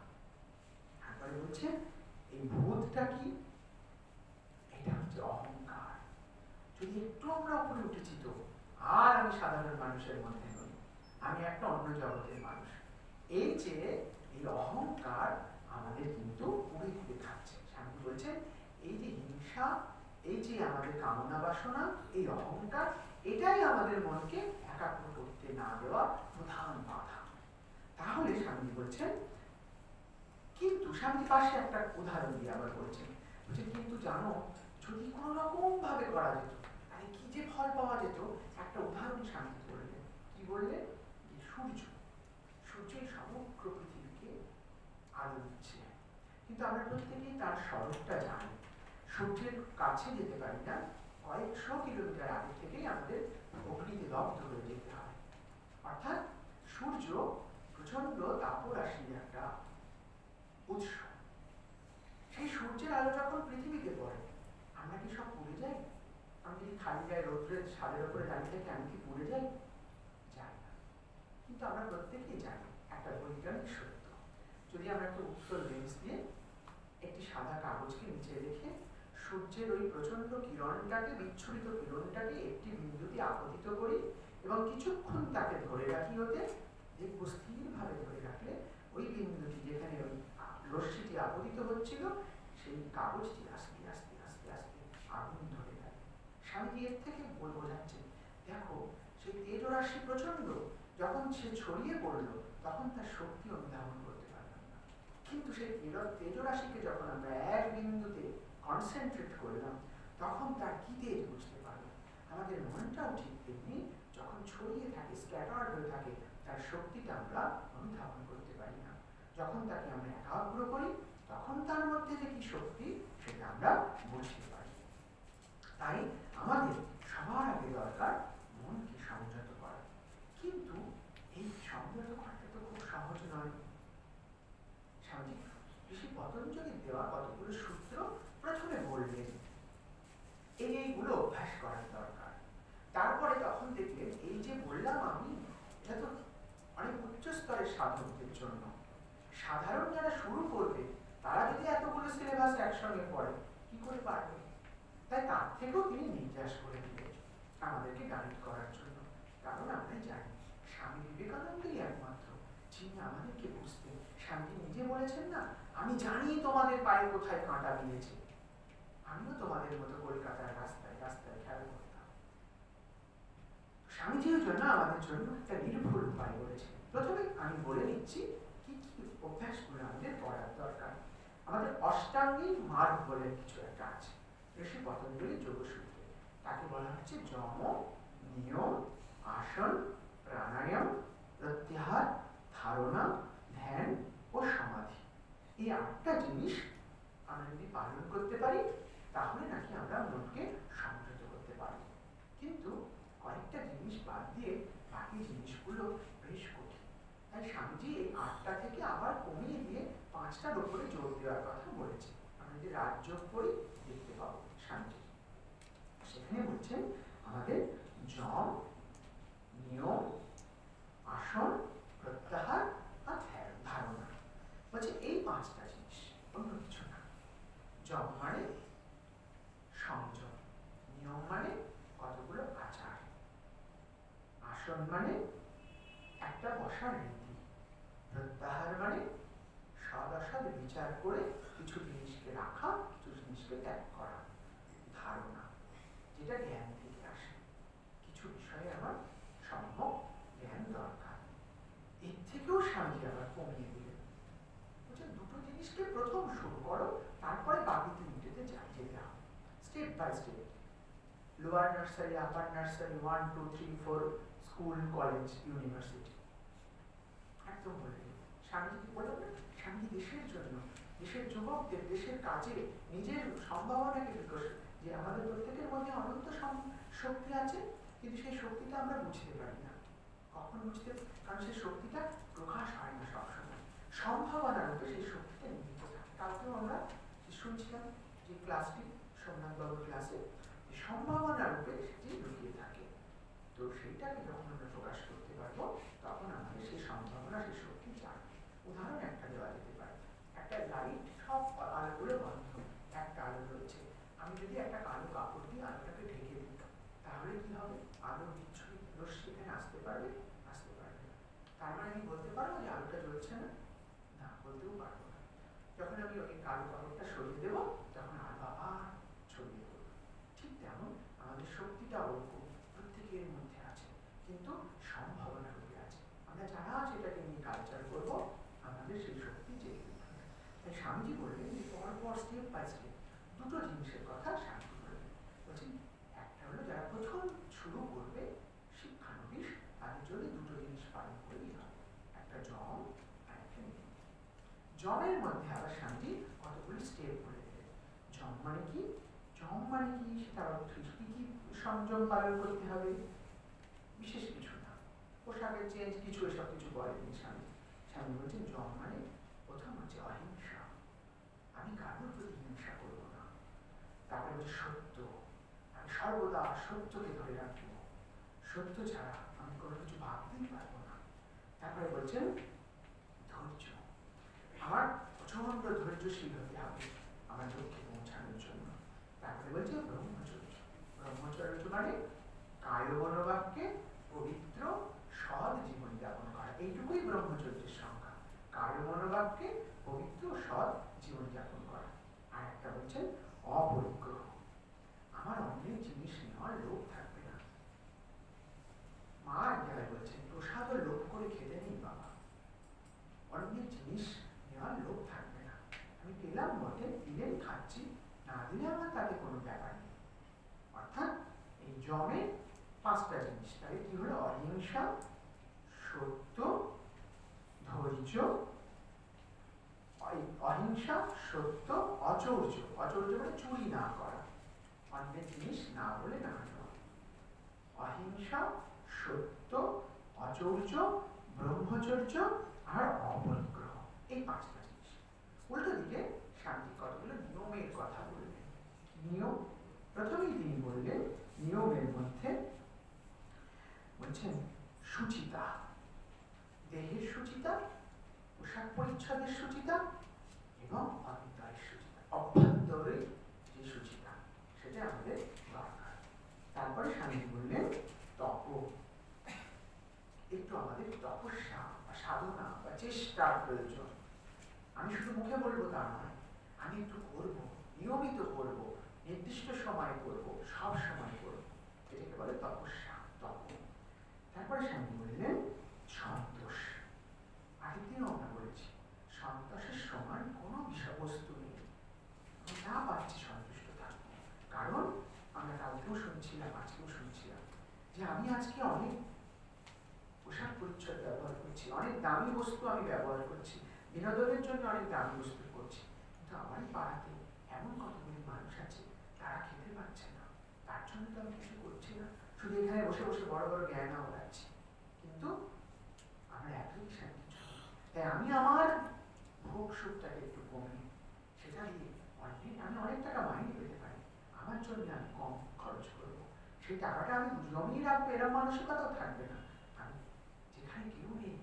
তারপরে বলছে এই ভূতটা কি? এটা হচ্ছে অহংকার। যদি একটু আমরা উপরে উঠেছি তো, আর আমি সাধারণ মানুষের মধ্যে নই, আমি একটা অন্য জগতের মানুষ। এই যে এই অহংকার আমাদের কিন্তু পুড়ে পুড়ে খাচ্ছে স্বামী বলছে, এই যে হিংসা, এই যে আমাদের কামনা বাসনা, এই অহংকার, এটাই আমাদের মনকে একাগ্র করতে না দেওয়া প্রধান বাধা তাহলে স্বামী বলছেন কিন্তু স্বামী পাশে একটা উদাহরণ দিয়ে আবার বলছেন বলছেন কিন্তু জানো যদি কোনো রকম ভাবে করা যেত তাহলে কি যে ফল পাওয়া যেত একটা উদাহরণ স্বামী বললেন কি বললেন যে সূর্য সূর্যের সমগ্র পৃথিবীকে আলো দিচ্ছে কিন্তু আমরা প্রত্যেকেই তার স্বরূপটা জানি সূর্যের কাছে যেতে পারি না কয়েকশো কিলোমিটার আগে থেকেই আমাদের অগ্নিতে দগ্ধ হয়ে যেতে হয় অর্থাৎ সূর্য প্রচণ্ড তাপরাশির একটা উৎস। সেই সূর্যের আলো যখন পৃথিবীতে পড়ে, আমরা কি সব পুড়ে যাই? আমি যদি খালি গায়ে রৌদ্রের ছাদের উপরে দাঁড়িয়ে থাকি, আমি কি পুড়ে যাই? যাই না। কিন্তু আমরা প্রত্যেকেই জানি, একটা বৈজ্ঞানিক সত্য। যদি আমরা একটা উত্তর লেন্স দিয়ে একটি সাদা কাগজকে নিচে রেখে সূর্যের ওই প্রচণ্ড কিরণটাকে, বিচ্ছুরিত কিরণটাকে একটি বিন্দুতে আপতিত করি এবং কিছুক্ষণ তাকে ধরে রাখি ওতে দেখব স্থিরভাবে ধরে রাখলে ওই বিন্দুটি যেখানে ওই রশ্মিটি আপতিত হচ্ছিল, সেই কাগজটি আস্তে আস্তে আস্তে আস্তে আগুন ধরে দেয় স্বামীজি এর থেকে বোঝাচ্ছে দেখো, সেই তেজরাশি প্রচণ্ড যখন সে ছড়িয়ে পড়ল, তখন তার শক্তি অনুধাবন করতে পারলাম না। কিন্তু সেই তেজরাশিকে যখন আমরা এক বিন্দুতে কনসেন্ট্রেট করলাম, তখন তার কি তেজ বুঝতে পারলাম? আমাদের মনটাও ঠিক তেমনি ছড়িয়ে থাকে স্ক্যাটার্ড হয়ে থাকে, তার শক্তিটা আমরা অনুধাবন করতে পারি না। যখন তাকে আমরা একাগ্র করি, তখন তার মধ্যে যে কি শক্তি, সেটা আমরা বুঝতে পারি। তাই আমাদের সবার আগে দরকার মনকে সংযত করা। কিন্তু এই সংযত করাটা তো খুব সহজ নয়। স্বামী ঋষি পতঞ্জলির দেওয়া কতগুলো সূত্র প্রথমে বললেন এই এইগুলো অভ্যাস করার দরকার তারপরে তখন দেখলেন এই যে বললাম আমি এটা তো অনেক উচ্চ স্তরের সাধকদের জন্য সাধারণ যারা শুরু করবে তারা যদি এতগুলো সিলেবাস একসঙ্গে পড়ে কি করে পারবে তাই তার তিনি নির্যাস করে দিলেন। আমাদেরকে গাইড করার জন্য। কারণ আমরা জানি, স্বামী বিবেকানন্দই একমাত্র, যিনি আমাদেরকে বুঝতেন। স্বামী নিজে বলেছেন না, আমি জানি তোমাদের পায়ে কোথায় কাঁটা দিয়েছে। আমিও তোমাদের মতো কলকাতার রাস্তায় রাস্তায় খেয়াল করতাম। স্বামীজির জন্য আমাদের জন্য একটা নির্ভুল উপায় বলেছে প্রথমে আমি বলে নিচ্ছি কি কি অভ্যাসগুলো আমাদের করার দরকার। আমাদের অষ্টাঙ্গিক মার্গ বলে কিছু একটা আছে। ঋষি পতঞ্জলি যোগসূত্রে। তাকে বলা হচ্ছে যম, নিয়ম, আসন, প্রাণায়াম, প্রত্যাহার, ধারণা, ধ্যান ও সমাধি। এই আটটা জিনিস আমরা যদি পালন করতে পারি, তাহলে নাকি আমরা মনকে সংযত করতে পারি। কিন্তু কয়েকটা জিনিস বাদ দিয়ে বাকি জিনিসগুলো বেশ কঠিন। তাই স্বামীজি এই আটটা থেকে আবার কমিয়ে দিয়ে পাঁচটার উপরে জোর দেওয়ার কথা বলেছে আমরা যদি রাজ্য করি, দেখতে পাবো স্বামীজি সেখানে বলছেন আমাদের জম নিয়ম আসন প্রত্যাহার আর ধারণা। বলছে, এই পাঁচটা জিনিস অন্য কিছু না জব মানে সংযম নিয়ম মানে কতগুলো আচার আসন মানে একটা বসার রীতি প্রত্যাহার মানে সদ অসদ বিচার করে কিছু জিনিসকে রাখা জিনিসকে ত্যাগ করা ধারণা যেটা জ্ঞান থেকে আসে কিছু বিষয়ে আমার সম্ভব জ্ঞান দরকার এর থেকেও স্বামী আবার কমিয়ে দিলেন বলছেন দুটো জিনিসকে প্রথম শুরু করো তারপরে বাকি তিনটেতে যেতে হবে step by step lower nursery upper nursery one two three four school college university একদম বলে স্বামীজি বললাম না স্বামী দেশের জন্য দেশের যুবকদের, দেশের কাজে নিজের সম্ভাবনাকে বিকশ যে আমাদের প্রত্যেকের মধ্যে অনন্ত শক্তি আছে, কিন্তু সেই শক্তিটা আমরা বুঝতে পারি না। কখন বুঝতে কারণ সেই শক্তিটা প্রকাশ হয় না সবসময়। সম্ভাবনার রূপে সেই শক্তিটা নিহিত থাকে। কালকেও আমরা শুনছিলাম যে ক্লাসটি, সোমনাথ বাবুর ক্লাসে সম্ভাবনা রূপে সেটি লুকিয়ে থাকে। তো সেইটাকে যখন আমরা প্রকাশ করতে পারব, তখন আমাদের সেই সম্ভাবনা, সেই শক্তি জানবে উদাহরণ একটা দেওয়া যেতে একটা লাইট সব আলোগুলো বন্ধ একটা আলো রয়েছে। আমি যদি একটা কালো কাপড় দিয়ে আলোটাকে ঢেকে দিই, তাহলে কি হবে? আলো বিচ্ছুরি রশ্মি এখানে আসতে পারবে আসতে পারবে। তার মানে আমি বলতে পারব যে আলোটা জ্বলছে না? না, বলতেও পারব না। যখন আমি ওই কালো কাপড়টা সরিয়ে দেবো, তখন আলো আবার ছড়িয়ে দেবো ঠিক তেমন আমাদের শক্তিটা ওরকম প্রত্যেকের মধ্যে আছে, কিন্তু সম্ভাবনা রূপে আছে। আমরা যারা সেটাকে নিয়ে কালচার করব, আমাদের সেই শক্তি স্বামীজি বললেন যে পর পর স্টেপ স্টেপ দুটো জিনিসের কথা স্বামীজি বললেন বলছেন একটা হলো যারা প্রথম শুরু করবে শিক্ষানবিশ তাদের জন্য দুটো জিনিস পালন করলেই হবে একটা জম আর একটা নিয়ম জমের মধ্যে আবার স্বামীজি কতগুলি স্টেপ বলে দিলেন জম মানে কি জম মানে কি সেটা কি কি সংযম পালন করতে হবে বিশেষ কিছু না পোশাকের চেঞ্জ কিছু এসব কিছু বলেনি স্বামী স্বামী বলছেন জম মানে প্রথম হচ্ছে অহিংসা আমি কারোর প্রতি হিংসা করব না হচ্ছে সত্য আমি সর্বদা সত্যকে ধরে রাখব সত্য ছাড়া আমি কোনো কিছু ভাবতেই পারব না তারপরে বলছেন, ধৈর্য আমার প্রচণ্ড ধৈর্যশীল হতে হবে আমার লক্ষ্যে পৌঁছানোর জন্য তারপরে বলছে ব্রহ্মচর্য ব্রহ্মচর্য মানে কায় মনোবাক্যে পবিত্র সৎ জীবন যাপন করা। এইটুকুই ব্রহ্মচর্যের সংখ্যা কায় মনোবাক্যে পবিত্র সৎ জীবন যাপন করা। আর একটা বলছেন অপরিগ্রহ। আমার অন্যের জিনিস নেওয়ার লোভ থাকবে না। মা বলছেন প্রসাদও লোভ করে খেতে নেই বাবা। অন্যের জিনিস নেওয়ার লোভ থাকবে না। আমি পেলাম বটে দিলেন খাচ্ছি। না দিলে আমার তাতে কোনো ব্যাপার নেই। অর্থাৎ এই জমে পাঁচটা জিনিস। তাহলে কি হলো? অহিংসা, সত্য ধৈর্য অহিংসা, সত্য মানে চুরি না করা। অন্যের জিনিস না বলে না অহিংসা, সত্য ব্রহ্মচর্য আর অপরিগ্রহ এই পাঁচটা জিনিস। উল্টো দিকে শান্তি কতগুলো নিয়মের কথা বললেন নিয়ম প্রথমেই তিনি বললেন, নিয়মের মধ্যে বলছেন, সুচিতা দেহের সুচিতা, পোশাক পরিচ্ছদের সুচিতা এবং অন্তরের সুচিতা, অভ্যন্তরে যে সুচিতা, সেটা আমাদের দরকার। তারপরে স্বামী বললেন, তপ। একটু আমাদের তপস্যা বা সাধনা বা চেষ্টার প্রয়োজন। আমি শুধু মুখে বলব তা নয়, আমি একটু করব, নিয়মিত করব, নির্দিষ্ট সময় করব, সব সময় করব, এটাকে বলে তপস্যা, তপ। তারপরে স্বামী বললেন সন্তোষ। আগের দিনও আমরা বলেছি, সন্তোষের সমান কোনো বিষয়বস্তু নেই। আমি যা পাচ্ছি সন্তুষ্ট থাকব। কারণ আমরা কালকেও শুনছিলাম, আজকেও শুনছিলাম যে আমি আজকে অনেক পোশাক পরিচ্ছদ ব্যবহার করছি, অনেক দামি বস্তু আমি ব্যবহার করছি, বিনোদনের জন্য অনেক দামি বস্তু করছি। কিন্তু আমারই পাড়াতে এমন কতগুলি মানুষ আছে, তারা খেতে পাচ্ছে না। তার জন্য তো আমি কিছু করছি না। শুধু এখানে বসে বসে বড় বড় জ্ঞান ওড়াচ্ছি কিন্তু আমরা শান্তি তাই আমি আমার ভোগ সুখটাকে একটু কমিয়ে সেটা দিয়ে অনেক আমি অনেক টাকা মাইনে পেতে পারি। আমার জন্য আমি কম খরচ করব। সেই টাকাটা আমি জমিয়ে রাখব এরকম মানসিকতাও থাকবে না। আমি যেখানে কেউ নেই,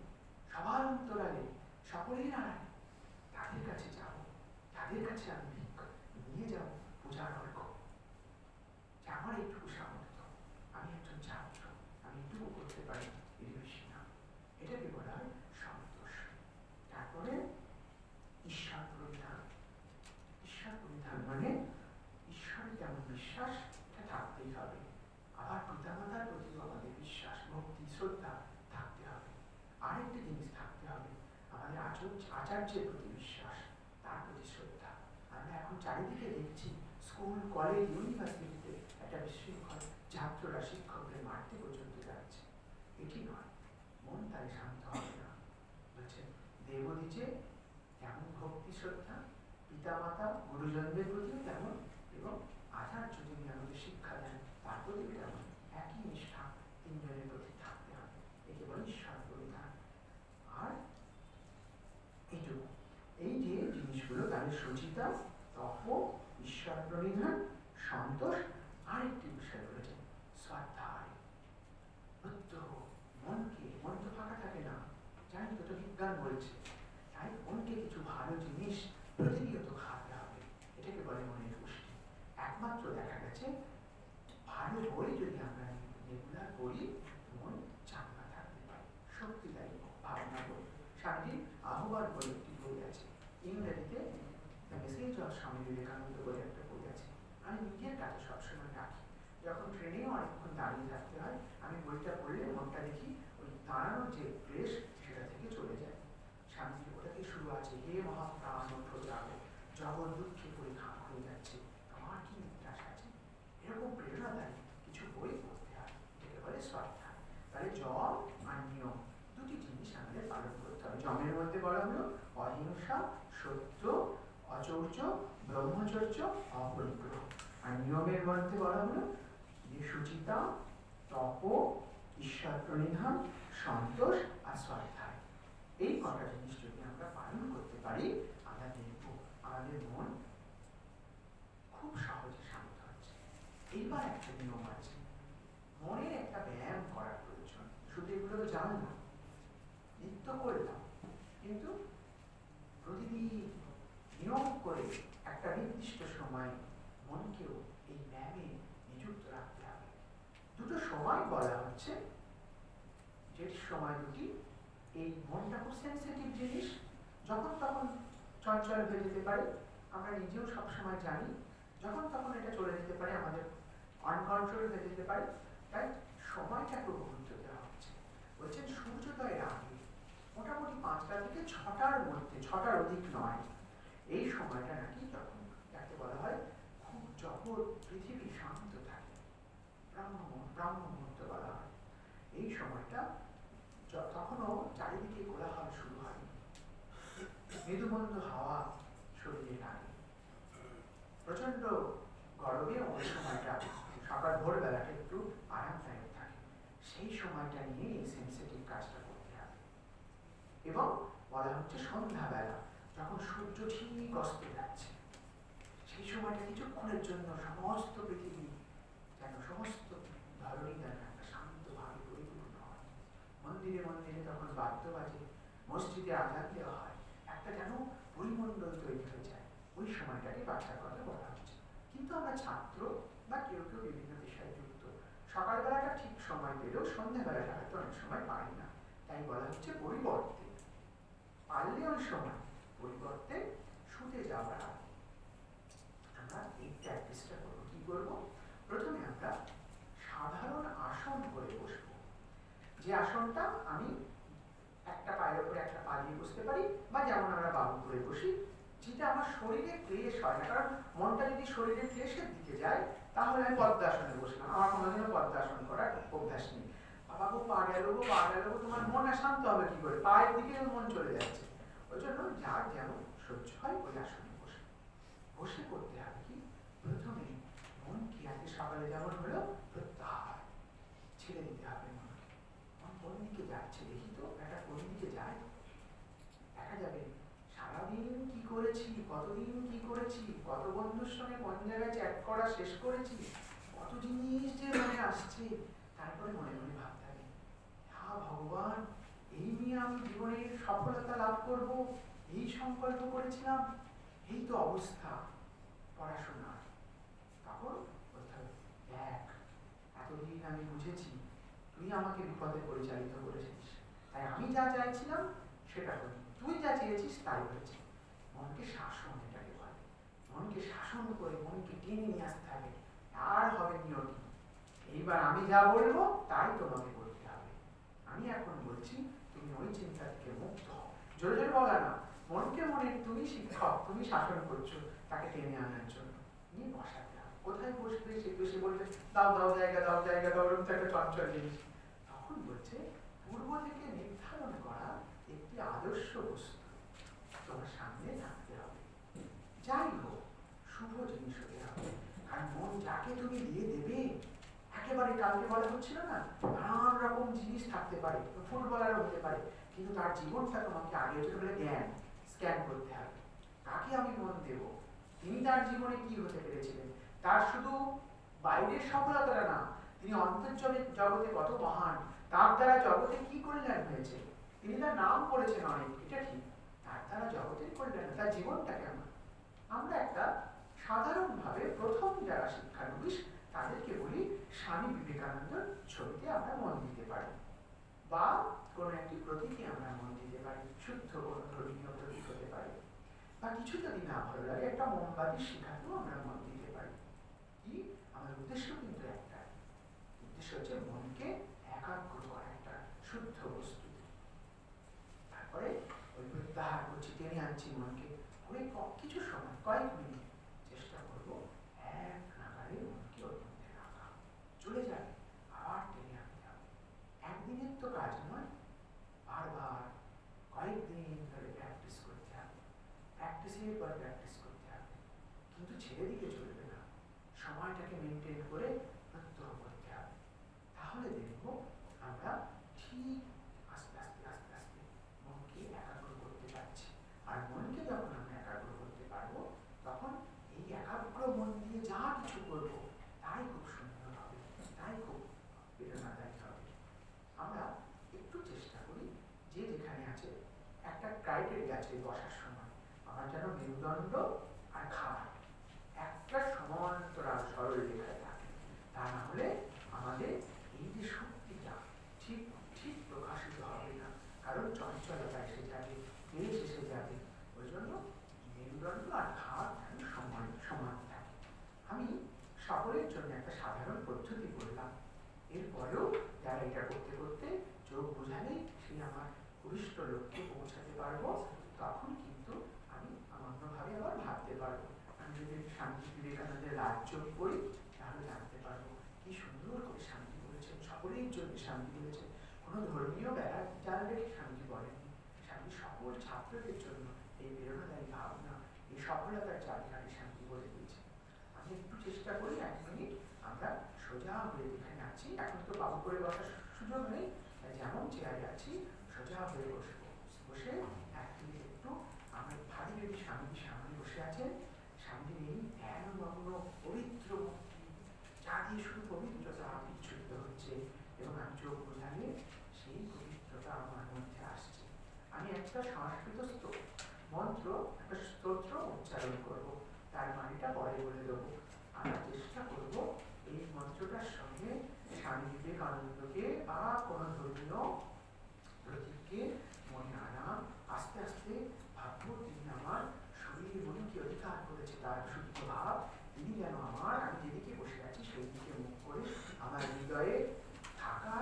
সবার অন্তরালে সকলেই নারায় তাদের কাছে যাব, তাদের কাছে আমি নিয়ে যাব, পূজার অর্ঘ আমার একটু সামর্থ্য আমি একজন ছাত্র আমি একটুকু করতে পারি এর বেশি না এটাকে বলা হয় সন্তোষ তারপরে ঈশ্বর পরিধান ঈশ্বর পরিধান মানে ঈশ্বরের যেমন বিশ্বাস এটা থাকতেই হবে আবার পিতামাতার প্রতিও আমাদের বিশ্বাস ভক্তি শ্রদ্ধা থাকতে হবে আরেকটি জিনিস থাকতে হবে আমাদের আচার্য আচার্যের প্রতি বিশ্বাস তার প্রতি শ্রদ্ধা আমরা এখন চারিদিকে দেখছি স্কুল কলেজ ইউনিভার্সিটিতে একটা বিশৃঙ্খল ছাত্ররা শিক্ষকদের মারতে পর্যন্ত যাচ্ছে এটি নয় মন তাই শান্ত হবে না বলছেন দেবদিচে যেমন ভক্তি শ্রদ্ধা পিতামাতা গুরুজনদের প্রতিও তেমন এবং আচার্য যিনি আমাদের শিক্ষা দেন তার প্রতিও তেমন একই নিষ্ঠা তিনজনের প্রতি থাকতে হবে। একে বলে ঈশ্বর পরিধান আর এইটুকু এই যে জিনিসগুলো তাদের সুচিতা তপ ঈশ্বর প্রণিধান সন্তোষ, আরেকটি বিষয় রয়েছে স্বাধ্যায় প্রত্যহ মনকে, মন তো ফাঁকা থাকে না। জানি তো বিজ্ঞান বলছে। তাই মনকে কিছু ভালো জিনিস প্রতিনিয়ত খাওয়াতে হবে এটাকে বলে মনের পুষ্টি একমাত্র দেখা গেছে ভালো বই যদি আমরা রেগুলার পড়ি মন চাঙ্গা থাকতে পারে শক্তিদায়ী ভাবনা বই স্বামীজি আহ্বান বলে একটি বই আছে ইংরেজিতে মেসেজ অফ স্বামী বিবেকানন্দ বলে একটা বই আছে আমি নিজের কাছে সবসময় রাখি যখন ট্রেনেও অনেকক্ষণ দাঁড়িয়ে থাকতে হয় আমি বইটা পড়লে মনটা দেখি ওই দাঁড়ানোর যে ক্লেশ সেটা থেকে চলে যায়। শান্তি ওটাকে শুরু আছে। হে মহাপ্রাণ যাব জগৎ দুঃখে খাঁ হয়ে যাচ্ছে। আমার কি নির্যাস আছে? এরকম প্রেরণাদায়ী কিছু বই পড়তে হয়। যেটা বলে তাহলে জম আর নিয়ম দুটি জিনিস আমাদের পালন করতে হবে। জমের মধ্যে বলা হলো অহিংসা, সত্য, অচৌর্য, ব্রহ্মচর্য, অপরিগ্রহ। আর নিয়মের মধ্যে বলা হলো যে সুচিতা তপ ঈশ্বর প্রণিধান সন্তোষ আর শ্রদ্ধায় এই কটা জিনিস যদি আমরা পালন করতে পারি? আমরা দেখব আমাদের মন খুব সহজে শান্ত হচ্ছে। এইবার একটা নিয়ম আছে। মনের একটা ব্যায়াম করার প্রয়োজন। শুধু এগুলো তো জানলাম নিত্য করলাম। কিন্তু প্রতিদিন নিয়ম করে একটা নির্দিষ্ট সময় মনকেও এই ব্যায়ামে নিযুক্ত রাখতে হবে। দুটো সময় বলা হচ্ছে। যে সময় দুটি এই মনটা খুব সেন্সিটিভ জিনিস, যখন তখন চঞ্চল হয়ে যেতে পারে, আমরা নিজেও সবসময় জানি, যখন তখন এটা চলে যেতে পারে, আমাদের আনকন্ট্রোল হয়ে যেতে পারে, তাই সময়টা একটু গুরুত্ব দেওয়া হচ্ছে। বলছেন, সূর্যোদয়ের আগে মোটামুটি পাঁচটা থেকে ছটার মধ্যে, ছটার অধিক নয়, এই সময়টা নাকি যখন যাকে বলা হয় খুব জগৎ, পৃথিবী শান্ত থাকে ব্রাহ্ম ব্রাহ্ম মুহূর্ত বলা হয়। এই সময়টা তখনও চারিদিকে কোলাহল শুরু হয়। মৃদুমন্দ হাওয়া শরীরে লাগে প্রচণ্ড গরমে ওই সময়টা সকাল ভোরবেলাটা একটু আরামদায়ক থাকে। সেই সময়টা নিয়ে এই সেন্সিটিভ কাজটা করতে হবে। এবং বলা হচ্ছে সন্ধ্যাবেলা, যখন সূর্য ঠিক অস্ত যাচ্ছে, সেই সময়টা কিছুক্ষণের জন্য সমস্ত পৃথিবী যেন সমস্ত ধরনই যেন একটা শান্তভাবে পরিপূর্ণ হয় মন্দিরে মন্দিরে তখন বাদ্য বাজে মসজিদে আজান দেওয়া হয়। একটা যেন পরিমণ্ডল তৈরি হয়ে যায়। ওই সময়টাকে বাচ্চার কথা বলা হচ্ছে। কিন্তু আমরা ছাত্র বা কেউ কেউ বিভিন্ন বিষয়ে যুক্ত। সকালবেলাটা ঠিক সময় পেলেও সন্ধ্যাবেলাটা হয়তো অনেক সময় পাই না। তাই বলা হচ্ছে পরিবর্তে। পারলে ওই সময় পরিবর্তে শুতে যাওয়ার আগে আমরা এই প্র্যাকটিসটা করব। কি করব? প্রথমে আমরা সাধারণ আসন করে বসবো। যে আসনটা আমি একটা পায়ের উপরে একটা পা দিয়ে বসতে পারি বা যেমন আমরা বাবু করে বসি, যেটা আমার শরীরে ক্লেশ হয় না। কারণ মনটা যদি শরীরে ক্লেশের দিকে যায়, তাহলে আমি পদ্মাসনে বসলাম। আমার কোনোদিনও পদ্মাসন করার অভ্যাস নেই। বাবা গো, পা গেল গো, পা গেল তোমার মন শান্ত হবে কি করে? পায়ের দিকে মন চলে যাচ্ছে। ওই জন্য যার যেমন সহ্য হয়, ওই আসনে বসে। বসে করতে হবে কি? প্রথমে মন কি আজকে সকালে যেমন হলো, প্রত্যাহার। ছেড়ে দিতে হবে। দিকে যাচ্ছে। দেখি তো, একটা কোন যায়? দেখা যাবে। সারাদিন কি করেছি? কতদিন কি করেছি? কত বন্ধুর সঙ্গে কোন জায়গায় চ্যাট করা শেষ করেছি? কত জিনিস যে মনে আসছে। তারপরে মনে মনে ভাবতে হবে হা ভগবান, এই নিয়ে আমি জীবনের সফলতা লাভ করব? এই সংকল্প করেছিলাম? এই তো অবস্থা পড়াশোনা তখন হবে, দেখ, এতদিন আমি বুঝেছি তুই আমাকে বিপদে পরিচালিত করেছিস। তাই আমি যা চাইছিলাম, সেটা করি। তুই যা চেয়েছিস, তাই হয়েছে। মনকে শাসন এটাকে বলে। মনকে শাসন করে মনকে টেনে নিয়ে আসতে হবে। আর হবে নিয়তি এইবার আমি যা বলব, তাই তোমাকে বলতে হবে। আমি এখন বলছি, তুমি ওই চিন্তা থেকে মুক্ত হও। জোরে জোরে বলা না। মনকে মনে তুমি শিক্ষক, তুমি শাসন করছ, তাকে টেনে আনার জন্য। নিয়ে বসাতে হবে। কোথায় বসবে সে বসে বলবে, দাও দাও জায়গা দাও জায়গা, দাও ওরকম তো একটা চঞ্চল জিনিস। বলছে পূর্ব থেকে নির্ধারণ করা একটি আদর্শ বস্তু। তোমার সামনে থাকতে হবে। যাই হোক, শুভ জিনিস হতে হবে। আর মন যাকে তুমি দিয়ে দেবে, একেবারে কালকে বলা হচ্ছিল না নানান রকম জিনিস থাকতে পারে, ফুটবলারও হতে পারে, কিন্তু তার জীবনটা তোমাকে আগে হচ্ছে বলে জ্ঞান, স্ক্যান করতে হবে। তাকে আমি মন দেব। তিনি তার জীবনে কি হতে পেরেছিলেন? তার শুধু বাইরের সফলতাটা না, তিনি অন্তর্জনের জগতে কত মহান তার দ্বারা জগতে কি কল্যাণ হয়েছে? তিনি তার নাম করেছেন অনেক, এটা ঠিক। তার দ্বারা জগতের কল্যাণ, তার জীবনটা কেমন? আমরা একটা সাধারণভাবে প্রথম যারা শিক্ষানবিশ তাদেরকে বলি স্বামী বিবেকানন্দর ছবিতে আমরা মন দিতে পারি। বা কোনো একটি প্রতীকে আমরা মন দিতে পারি, শুদ্ধ কোনো ধর্মীয় প্রতীক হতে পারে। বা কিছু যদি না ভালো লাগে, একটা মোমবাতির শিখাতেও আমরা মন দিতে পারি। কি? আমার উদ্দেশ্য কিন্তু একটা উদ্দেশ্য হচ্ছে মনকে করা একটা শুদ্ধ বস্তু তারপরে ওই প্রত্যাহার করছি, টেনে আনছি মনকে। কিছু সময়, কয়েক মিনিট চেষ্টা করব, এক নাগারে মনকে ওর মধ্যে রাখা। চলে যাবে আবার টেনে আনতে হবে। একদিনের তো কাজ নয়, বারবার কয়েকদিন ধরে প্র্যাকটিস করতে হবে। প্র্যাকটিসের পর প্র্যাকটিস করতে হবে। কিন্তু ছেড়ে দিলে চলবে না। সময়টাকে মেনটেন করে প্রত্যহ করতে হবে। তাহলে দেখব আমরা ঠিক আস্তে আস্তে আস্তে আস্তে মনকে একাগ্র করতে পারছি আর মনকে যখন আমরা একাগ্র করতে পারব তখন এই একাগ্র মন দিয়ে যা কিছু করব তাই খুব সুন্দর হবে তাই খুব প্রেরণাদায়ী হবে আমরা একটু চেষ্টা করি যে যেখানে আছে একটা ক্রাইটেরিয়া আছে বসার সময় আমার যেন মেরুদণ্ড আর খাবার একটা সমান্তরাল সরল রেখায় থাকে তা না হলে আমাদের এই যে শক্তিটা ঠিক ঠিক প্রকাশিত হবে না কারণ চঞ্চলতা এসে যাবে দেশ এসে যাবে ওই জন্য মেরুদণ্ড আর ঘাট যেন সমান সমান থাকে আমি সকলের জন্য একটা সাধারণ পদ্ধতি বললাম এরপরেও যারা এটা করতে করতে চোখ বুঝালেই সে আমার ভূমিষ্ঠ লক্ষ্যে পৌঁছাতে পারব তখন কিন্তু আমি অন্যভাবে আবার ভাবতে পারব আমি যদি স্বামী বিবেকানন্দের রাজ্য পড়ি তাহলে জানতে পারব কি সুন্দর করে স্বামী বলেছেন সকলের জন্য স্বামী বলেছেন কোনো ধর্মীয় বেড়া জাল রেখে স্বামীজি বলেননি স্বামী সকল ছাত্রদের জন্য এই প্রেরণাদায়ী ভাবনা এই সফলতার চাবিকাঠি স্বামী বলে দিয়েছে আমি একটু চেষ্টা করি এক মিনিট আমরা সোজা হয়ে যেখানে আছি এখন তো বাবু করে বসার সুযোগ নেই যেমন চেয়ারে আছি সোজা হয়ে বসবো বসে এক একটু আমি ভাবি স্বামী সামনে বসে আছেন। স্বামীর এই পবিত্র যা দিয়ে শুধু পবিত্রতা হচ্ছে এবং আমি চোখ বোঝালে সেই পবিত্রতা আমার মধ্যে আসছে। আমি একটা সংস্কৃত মন্ত্র, একটা স্তোত্র উচ্চারণ করব। তার মানেটা পরে বলে দেবো। আমরা চেষ্টা করব এই মন্ত্রটার সঙ্গে স্বামী বিবেকানন্দকে বা কোনো ধর্মীয় প্রতীককে মনে আনা আস্তে আস্তে ভাববো তিনি আমার শরীর মনকে অধিকার করেছে? তার শুদ্ধ ভাব তিনি যেন আমার, আমি যেদিকে বসে আছি সেই দিকে মুখ করে আমার হৃদয়ে থাকা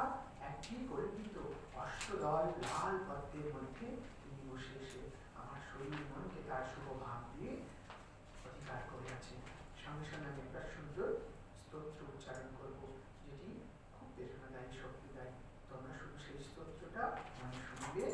একটি পরিবৃত অষ্টদল লাল পদ্মের মধ্যে তিনি বসে এসে আমার শরীর মনকে তার শুভ ভাব দিয়ে অধিকার করে আছেন। সঙ্গে সঙ্গে আমি একটা সুন্দর স্তোত্র উচ্চারণ করব, যেটি খুব বেদনাদায়ী, শক্তিদায়ী। তোমরা শুধু সেই স্তোত্রটা মনে আর স্বামীজির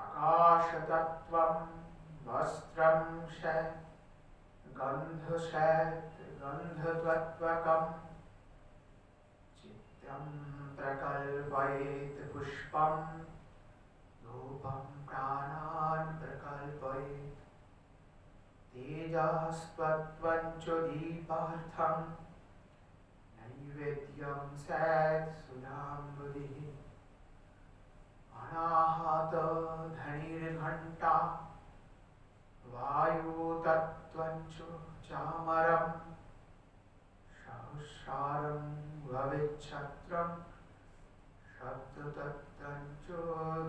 आकाशतत्त्वं वस्त्रं षट् गन्धषट् गन्धत्वत्वकं चित्तं प्रकल्पयेत् पुष्पं रूपं प्राणान् प्रकल्पयेत्। तेजस्त्वत्वं च दीपार्थं नैवेद्यं स्यात् सुधाम्बुधिः घनाहत धनिर्घण्टा। वायुतत्त्वञ्च चामरं सहस्रारं भवेच्छत्रं। शब्दतत्त्वञ्च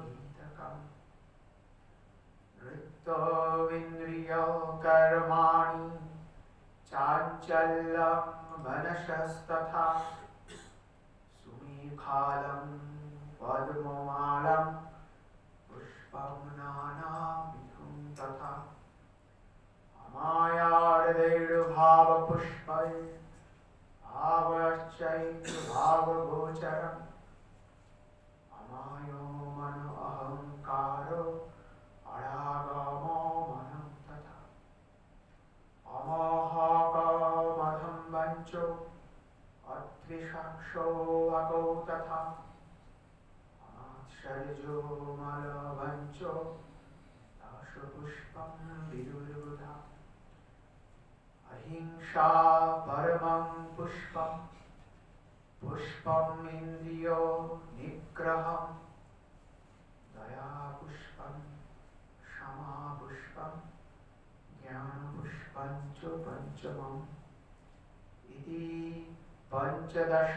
गीतकम्। नृत्तविन्द्रियकर्माणि चाञ्चल्यं मनसस्तथा सुमेखालम् पद्ममालं पुष्पं तथा अमायार्दैर्भावपुष्पै भावश्चैर्भावगोचरम् अमायो मन अहङ्कारो अडागमो मनं तथा अमोहकमधं वञ्चो अत्रिषक्षो वकौ तथा अमात्सर्जो मलवञ्चो दशपुष्पं विदुर्बुधा अहिंसा परमं पुष्पम् पुष्पम् इन्द्रियो निग्रहं, दयापुष्पं, क्षमापुष्पं, ज्ञानपुष्पं च पञ्चमम्। इति पञ्चदश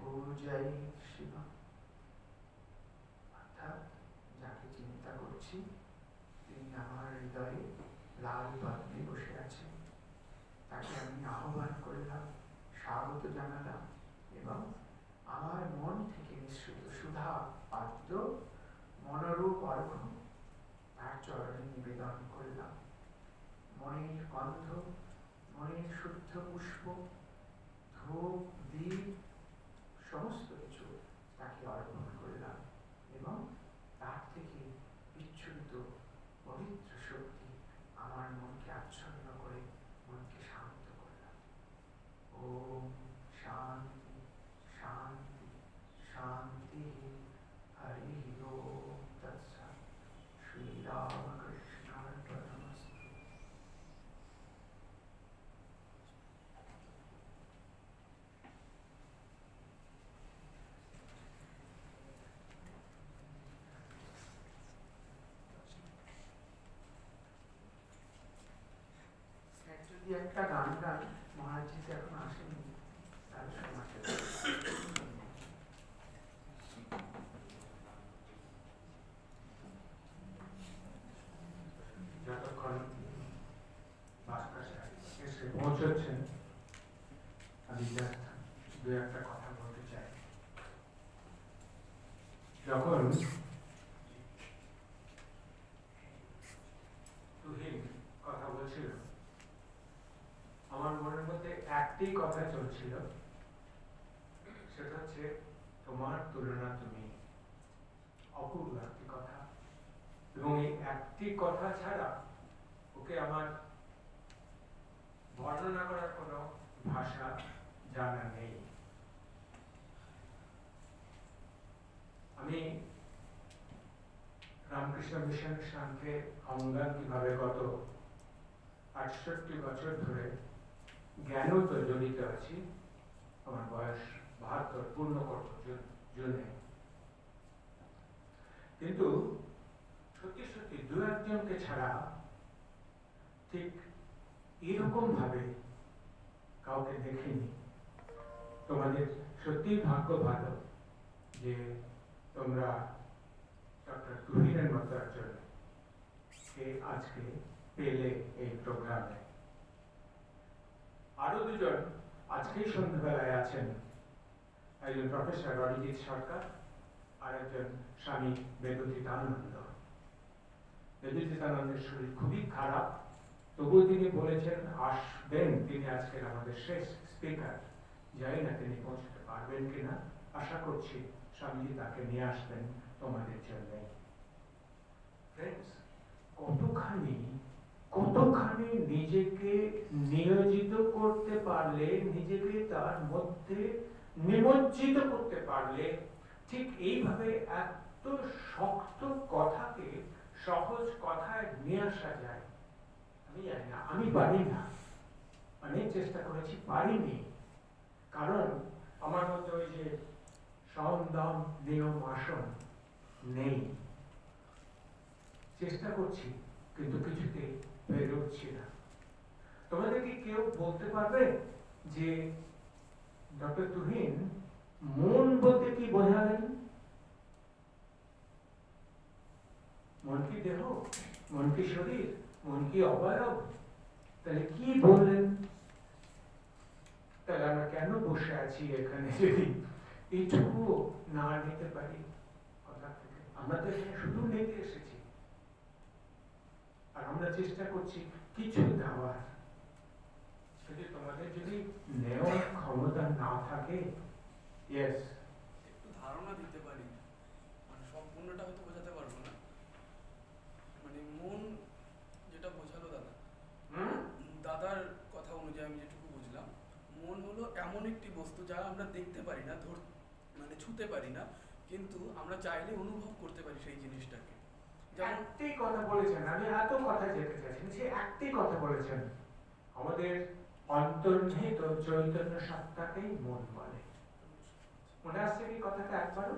সম্পূজয় শিব। অর্থাৎ যাকে চিন্তা করছি, তিনি আমার হৃদয়ে লাল পদ্মে বসে আছেন তাকে আমি আহ্বান করলাম, স্বাগত জানালাম এবং আমার মন থেকে নিঃসৃত সুধা পাত্র মনোরূপ অর্ঘ তার চরণে নিবেদন করলাম। মনের গন্ধ মনের শুদ্ধ পুষ্প, ধূপ দ্বীপ সমস্ত
程，它是 মিশনের সঙ্গে অঙ্গাঙ্গিভাবে গত আটষট্টি বছর ধরে জ্ঞানও তো জড়িত আছি। আমার বয়স বাহাত্তর, পূর্ণ করব জুনে কিন্তু সত্যি সত্যি দু একজনকে ছাড়া ঠিক এরকম ভাবে কাউকে দেখিনি। তোমাদের সত্যি ভাগ্য ভালো যে তোমরা ডক্টর তুহিনের মতো একজন আজকে পেলে এই প্রোগ্রামে আরও দুজন আজকেই সন্ধ্যাবেলায় আছেন। একজন প্রফেসর অরিজিৎ সরকার আর একজন স্বামী বেদতিতানন্দ বেদতিতানন্দের শরীর খুবই খারাপ। তবুও তিনি বলেছেন, আসবেন। তিনি আজকের আমাদের শেষ স্পিকার জানি না তিনি পৌঁছতে পারবেন কিনা, আশা করছি স্বামীজি তাকে নিয়ে আসবেন তোমাদের জন্য। কতখানি কতখানি নিজেকে নিয়োজিত করতে পারলে, নিজেকে তার মধ্যে নিমজ্জিত করতে পারলে, ঠিক এইভাবে এত শক্ত কথাকে সহজ কথায় নিয়ে আসা যায়? আমি জানি না, আমি পারি না। অনেক চেষ্টা করেছি, পারিনি। কারণ আমার মধ্যে ওই যে সন্দম নিয়ম আসন নেই। চেষ্টা করছি, কিন্তু কিছুতে পেরে উঠছি না। তোমাদের কি কেউ বলতে পারবে যে ডক্টর তুহিন মন বলতে কি বোঝালেন? মন কি দেহ? মন কি শরীর? মন কি অবয়ব? তাহলে কি বললেন? তাহলে আমরা কেন বসে আছি এখানে? যদি এইটুকু না নিতে পারি আমরা তো এখানে শুধু নিতে এসেছি। আর আমরা চেষ্টা করছি কিছু দেওয়ার। যদি তোমাদের যদি নেওয়ার ক্ষমতা না থাকে ইয়েস
একটু ধারণা দিতে পারি। মানে সম্পূর্ণটা হয়তো বোঝাতে পারব না। মানে মন যেটা বোঝালো দাদা। দাদার কথা অনুযায়ী আমি যেটুকু বুঝলাম মন হলো এমন একটি বস্তু যা আমরা দেখতে পারি না ধর মানে ছুতে পারি না কিন্তু আমরা চাইলে অনুভব করতে পারি সেই জিনিসটাকে।
একটি কথা বলেছেন আমি এত কথা যেতে চাইছি সে একটি কথা বলেছেন। আমাদের অন্তর্নিহিত চৈতন্য সত্তাকেই মন বলে। মনে আসছে কি কথাটা একবারও?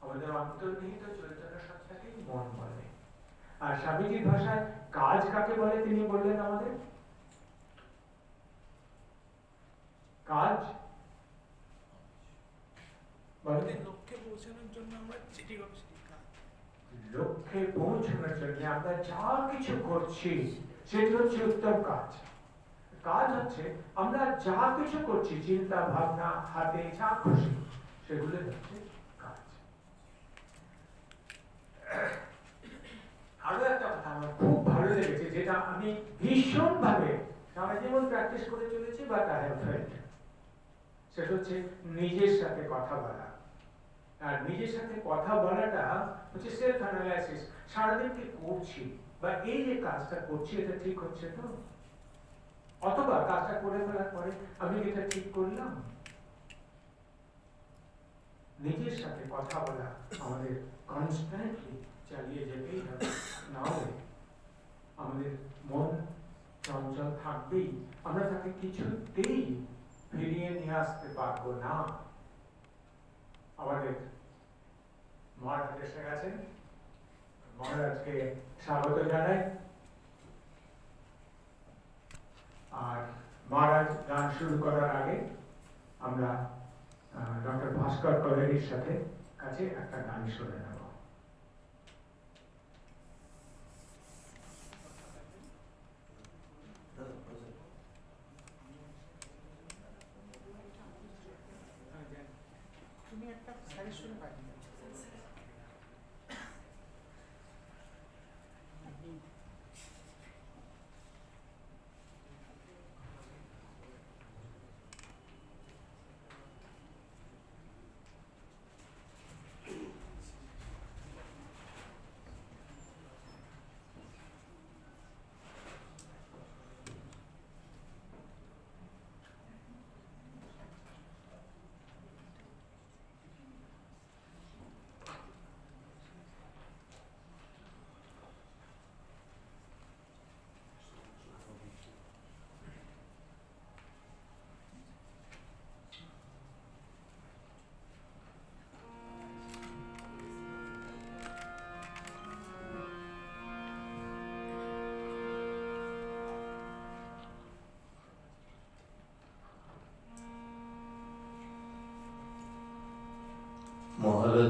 আমাদের অন্তর্নিহিত চৈতন্য সত্তাকেই মন বলে। আর স্বামীজির ভাষায় কাজ কাকে বলে তিনি বললেন আমাদের? কাজ?
লক্ষ্যে পৌঁছানোর জন্য আমরা চিঠি করছি।
লক্ষ্যে পৌঁছানোর জন্য আমরা যা কিছু করছি, সেটি হচ্ছে উত্তম কাজ। কাজ হচ্ছে আমরা যা কিছু করছি, চিন্তা, ভাবনা, হাতে যা খুশি, সেগুলো হচ্ছে কাজ। আরও একটা কথা আমার খুব ভালো লেগেছে, যেটা আমি ভীষণ ভাবে সারা জীবন প্র্যাকটিস করে চলেছি বা আই সেটা হচ্ছে নিজের সাথে কথা বলা। আর নিজের সাথে কথা বলাটা হচ্ছে সেলফ অ্যানালাইসিস সারাদিন কি করছি বা এই যে কাজটা করছি, এটা ঠিক হচ্ছে তো? অথবা কাজটা করে ফেলার পরে আমি এটা ঠিক করলাম? নিজের সাথে কথা বলা আমাদের কনস্ট্যান্টলি চালিয়ে যেতেই হবে। না হলে আমাদের মন চঞ্চল থাকবেই। আমরা তাকে কিছুতেই ফিরিয়ে নিয়ে আসতে পারব না। আমাদের মহারাজ এসে গেছেন মহারাজকে স্বাগত জানাই। আর মহারাজ গান শুরু করার আগে আমরা ডক্টর ভাস্কর কলেরির সাথে কাছে একটা গান শুনে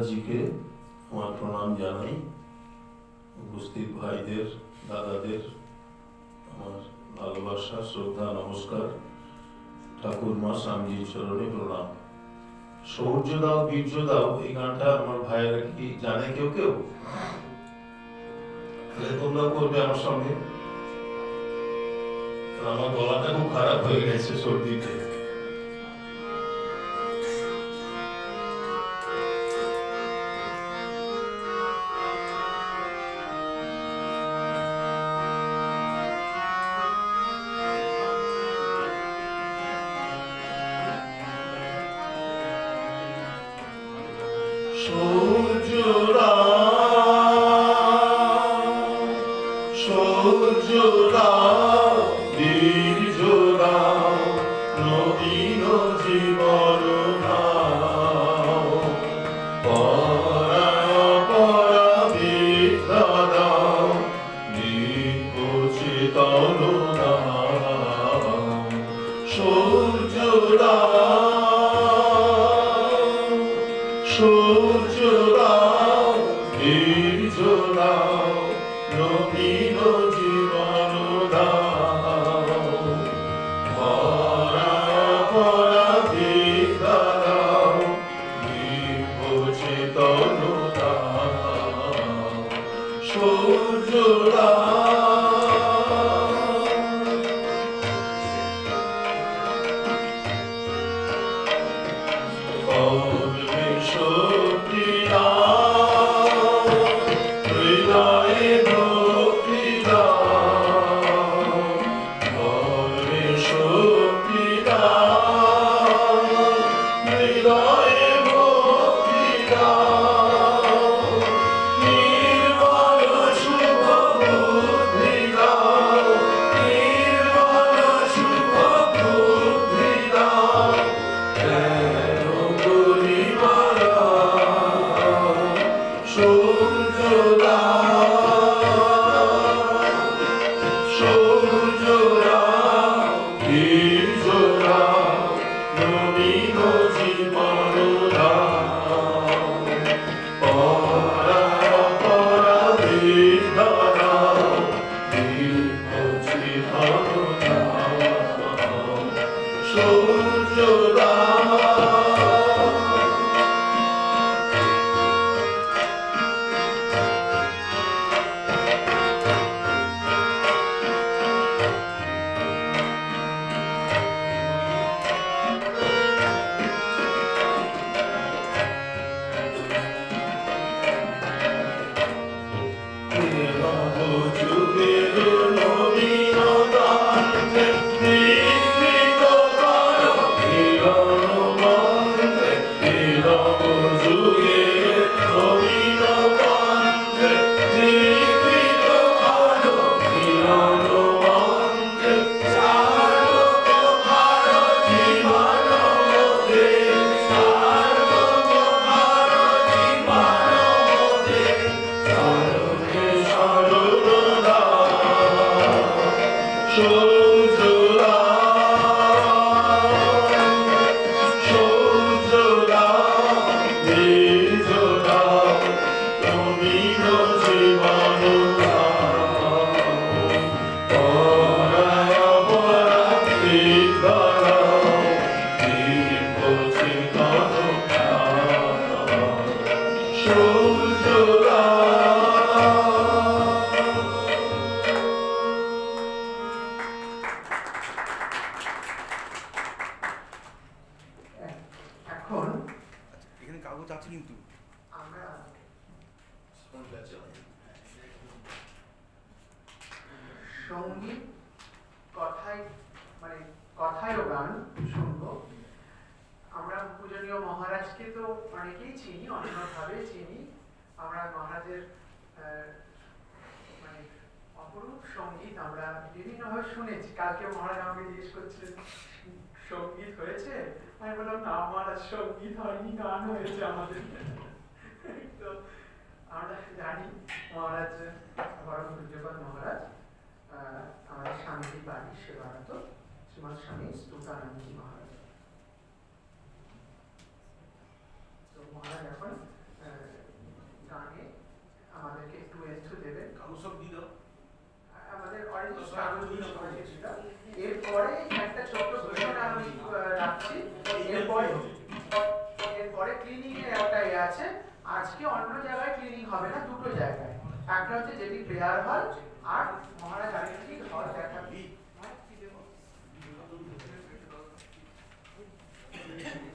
মহারাজজিকে আমার প্রণাম জানাই। উপস্থিত ভাইদের, দাদাদের আমার ভালোবাসা, শ্রদ্ধা, নমস্কার। ঠাকুর মা স্বামীজির চরণে প্রণাম। সৌর্য দাও, বীর্য দাও, এই গানটা আমার ভাইয়েরা কি জানে কেউ কেউ? তোমরা করবে আমার সঙ্গে। আমার গলাটা খুব খারাপ হয়ে গেছে সর্দিতে।
কালকে মহারাজ আমাকে জিজ্ঞেস করছিলেন সংগীত হয়েছে? আমি বললাম, না মহারাজ সংগীত হয়নি, গান হয়েছে আমাদের। তো আমরা জানি মহারাজ বরং পূজ্যপাল মহারাজ আমাদের বাড়ি সেবারত স্বামী স্তুতানন্দী মহারাজ। তো মহারাজ এখন গানে আমাদেরকে একটু দেবেন।
কাগজ সব দাও।
আমাদের অরেঞ্জ কাগজ দিয়ে এরপরে একটা ছোট্ট ঘোষণা আমি রাখছি। এরপরে এরপরে ক্লিনিং এর একটা ইয়ে আছে। আজকে অন্য জায়গায় ক্লিনিং হবে না, দুটো জায়গায়। একটা হচ্ছে যেটি প্রেয়ার হল, আর মহারাজ আরেকটি হল দেখাবি? হলের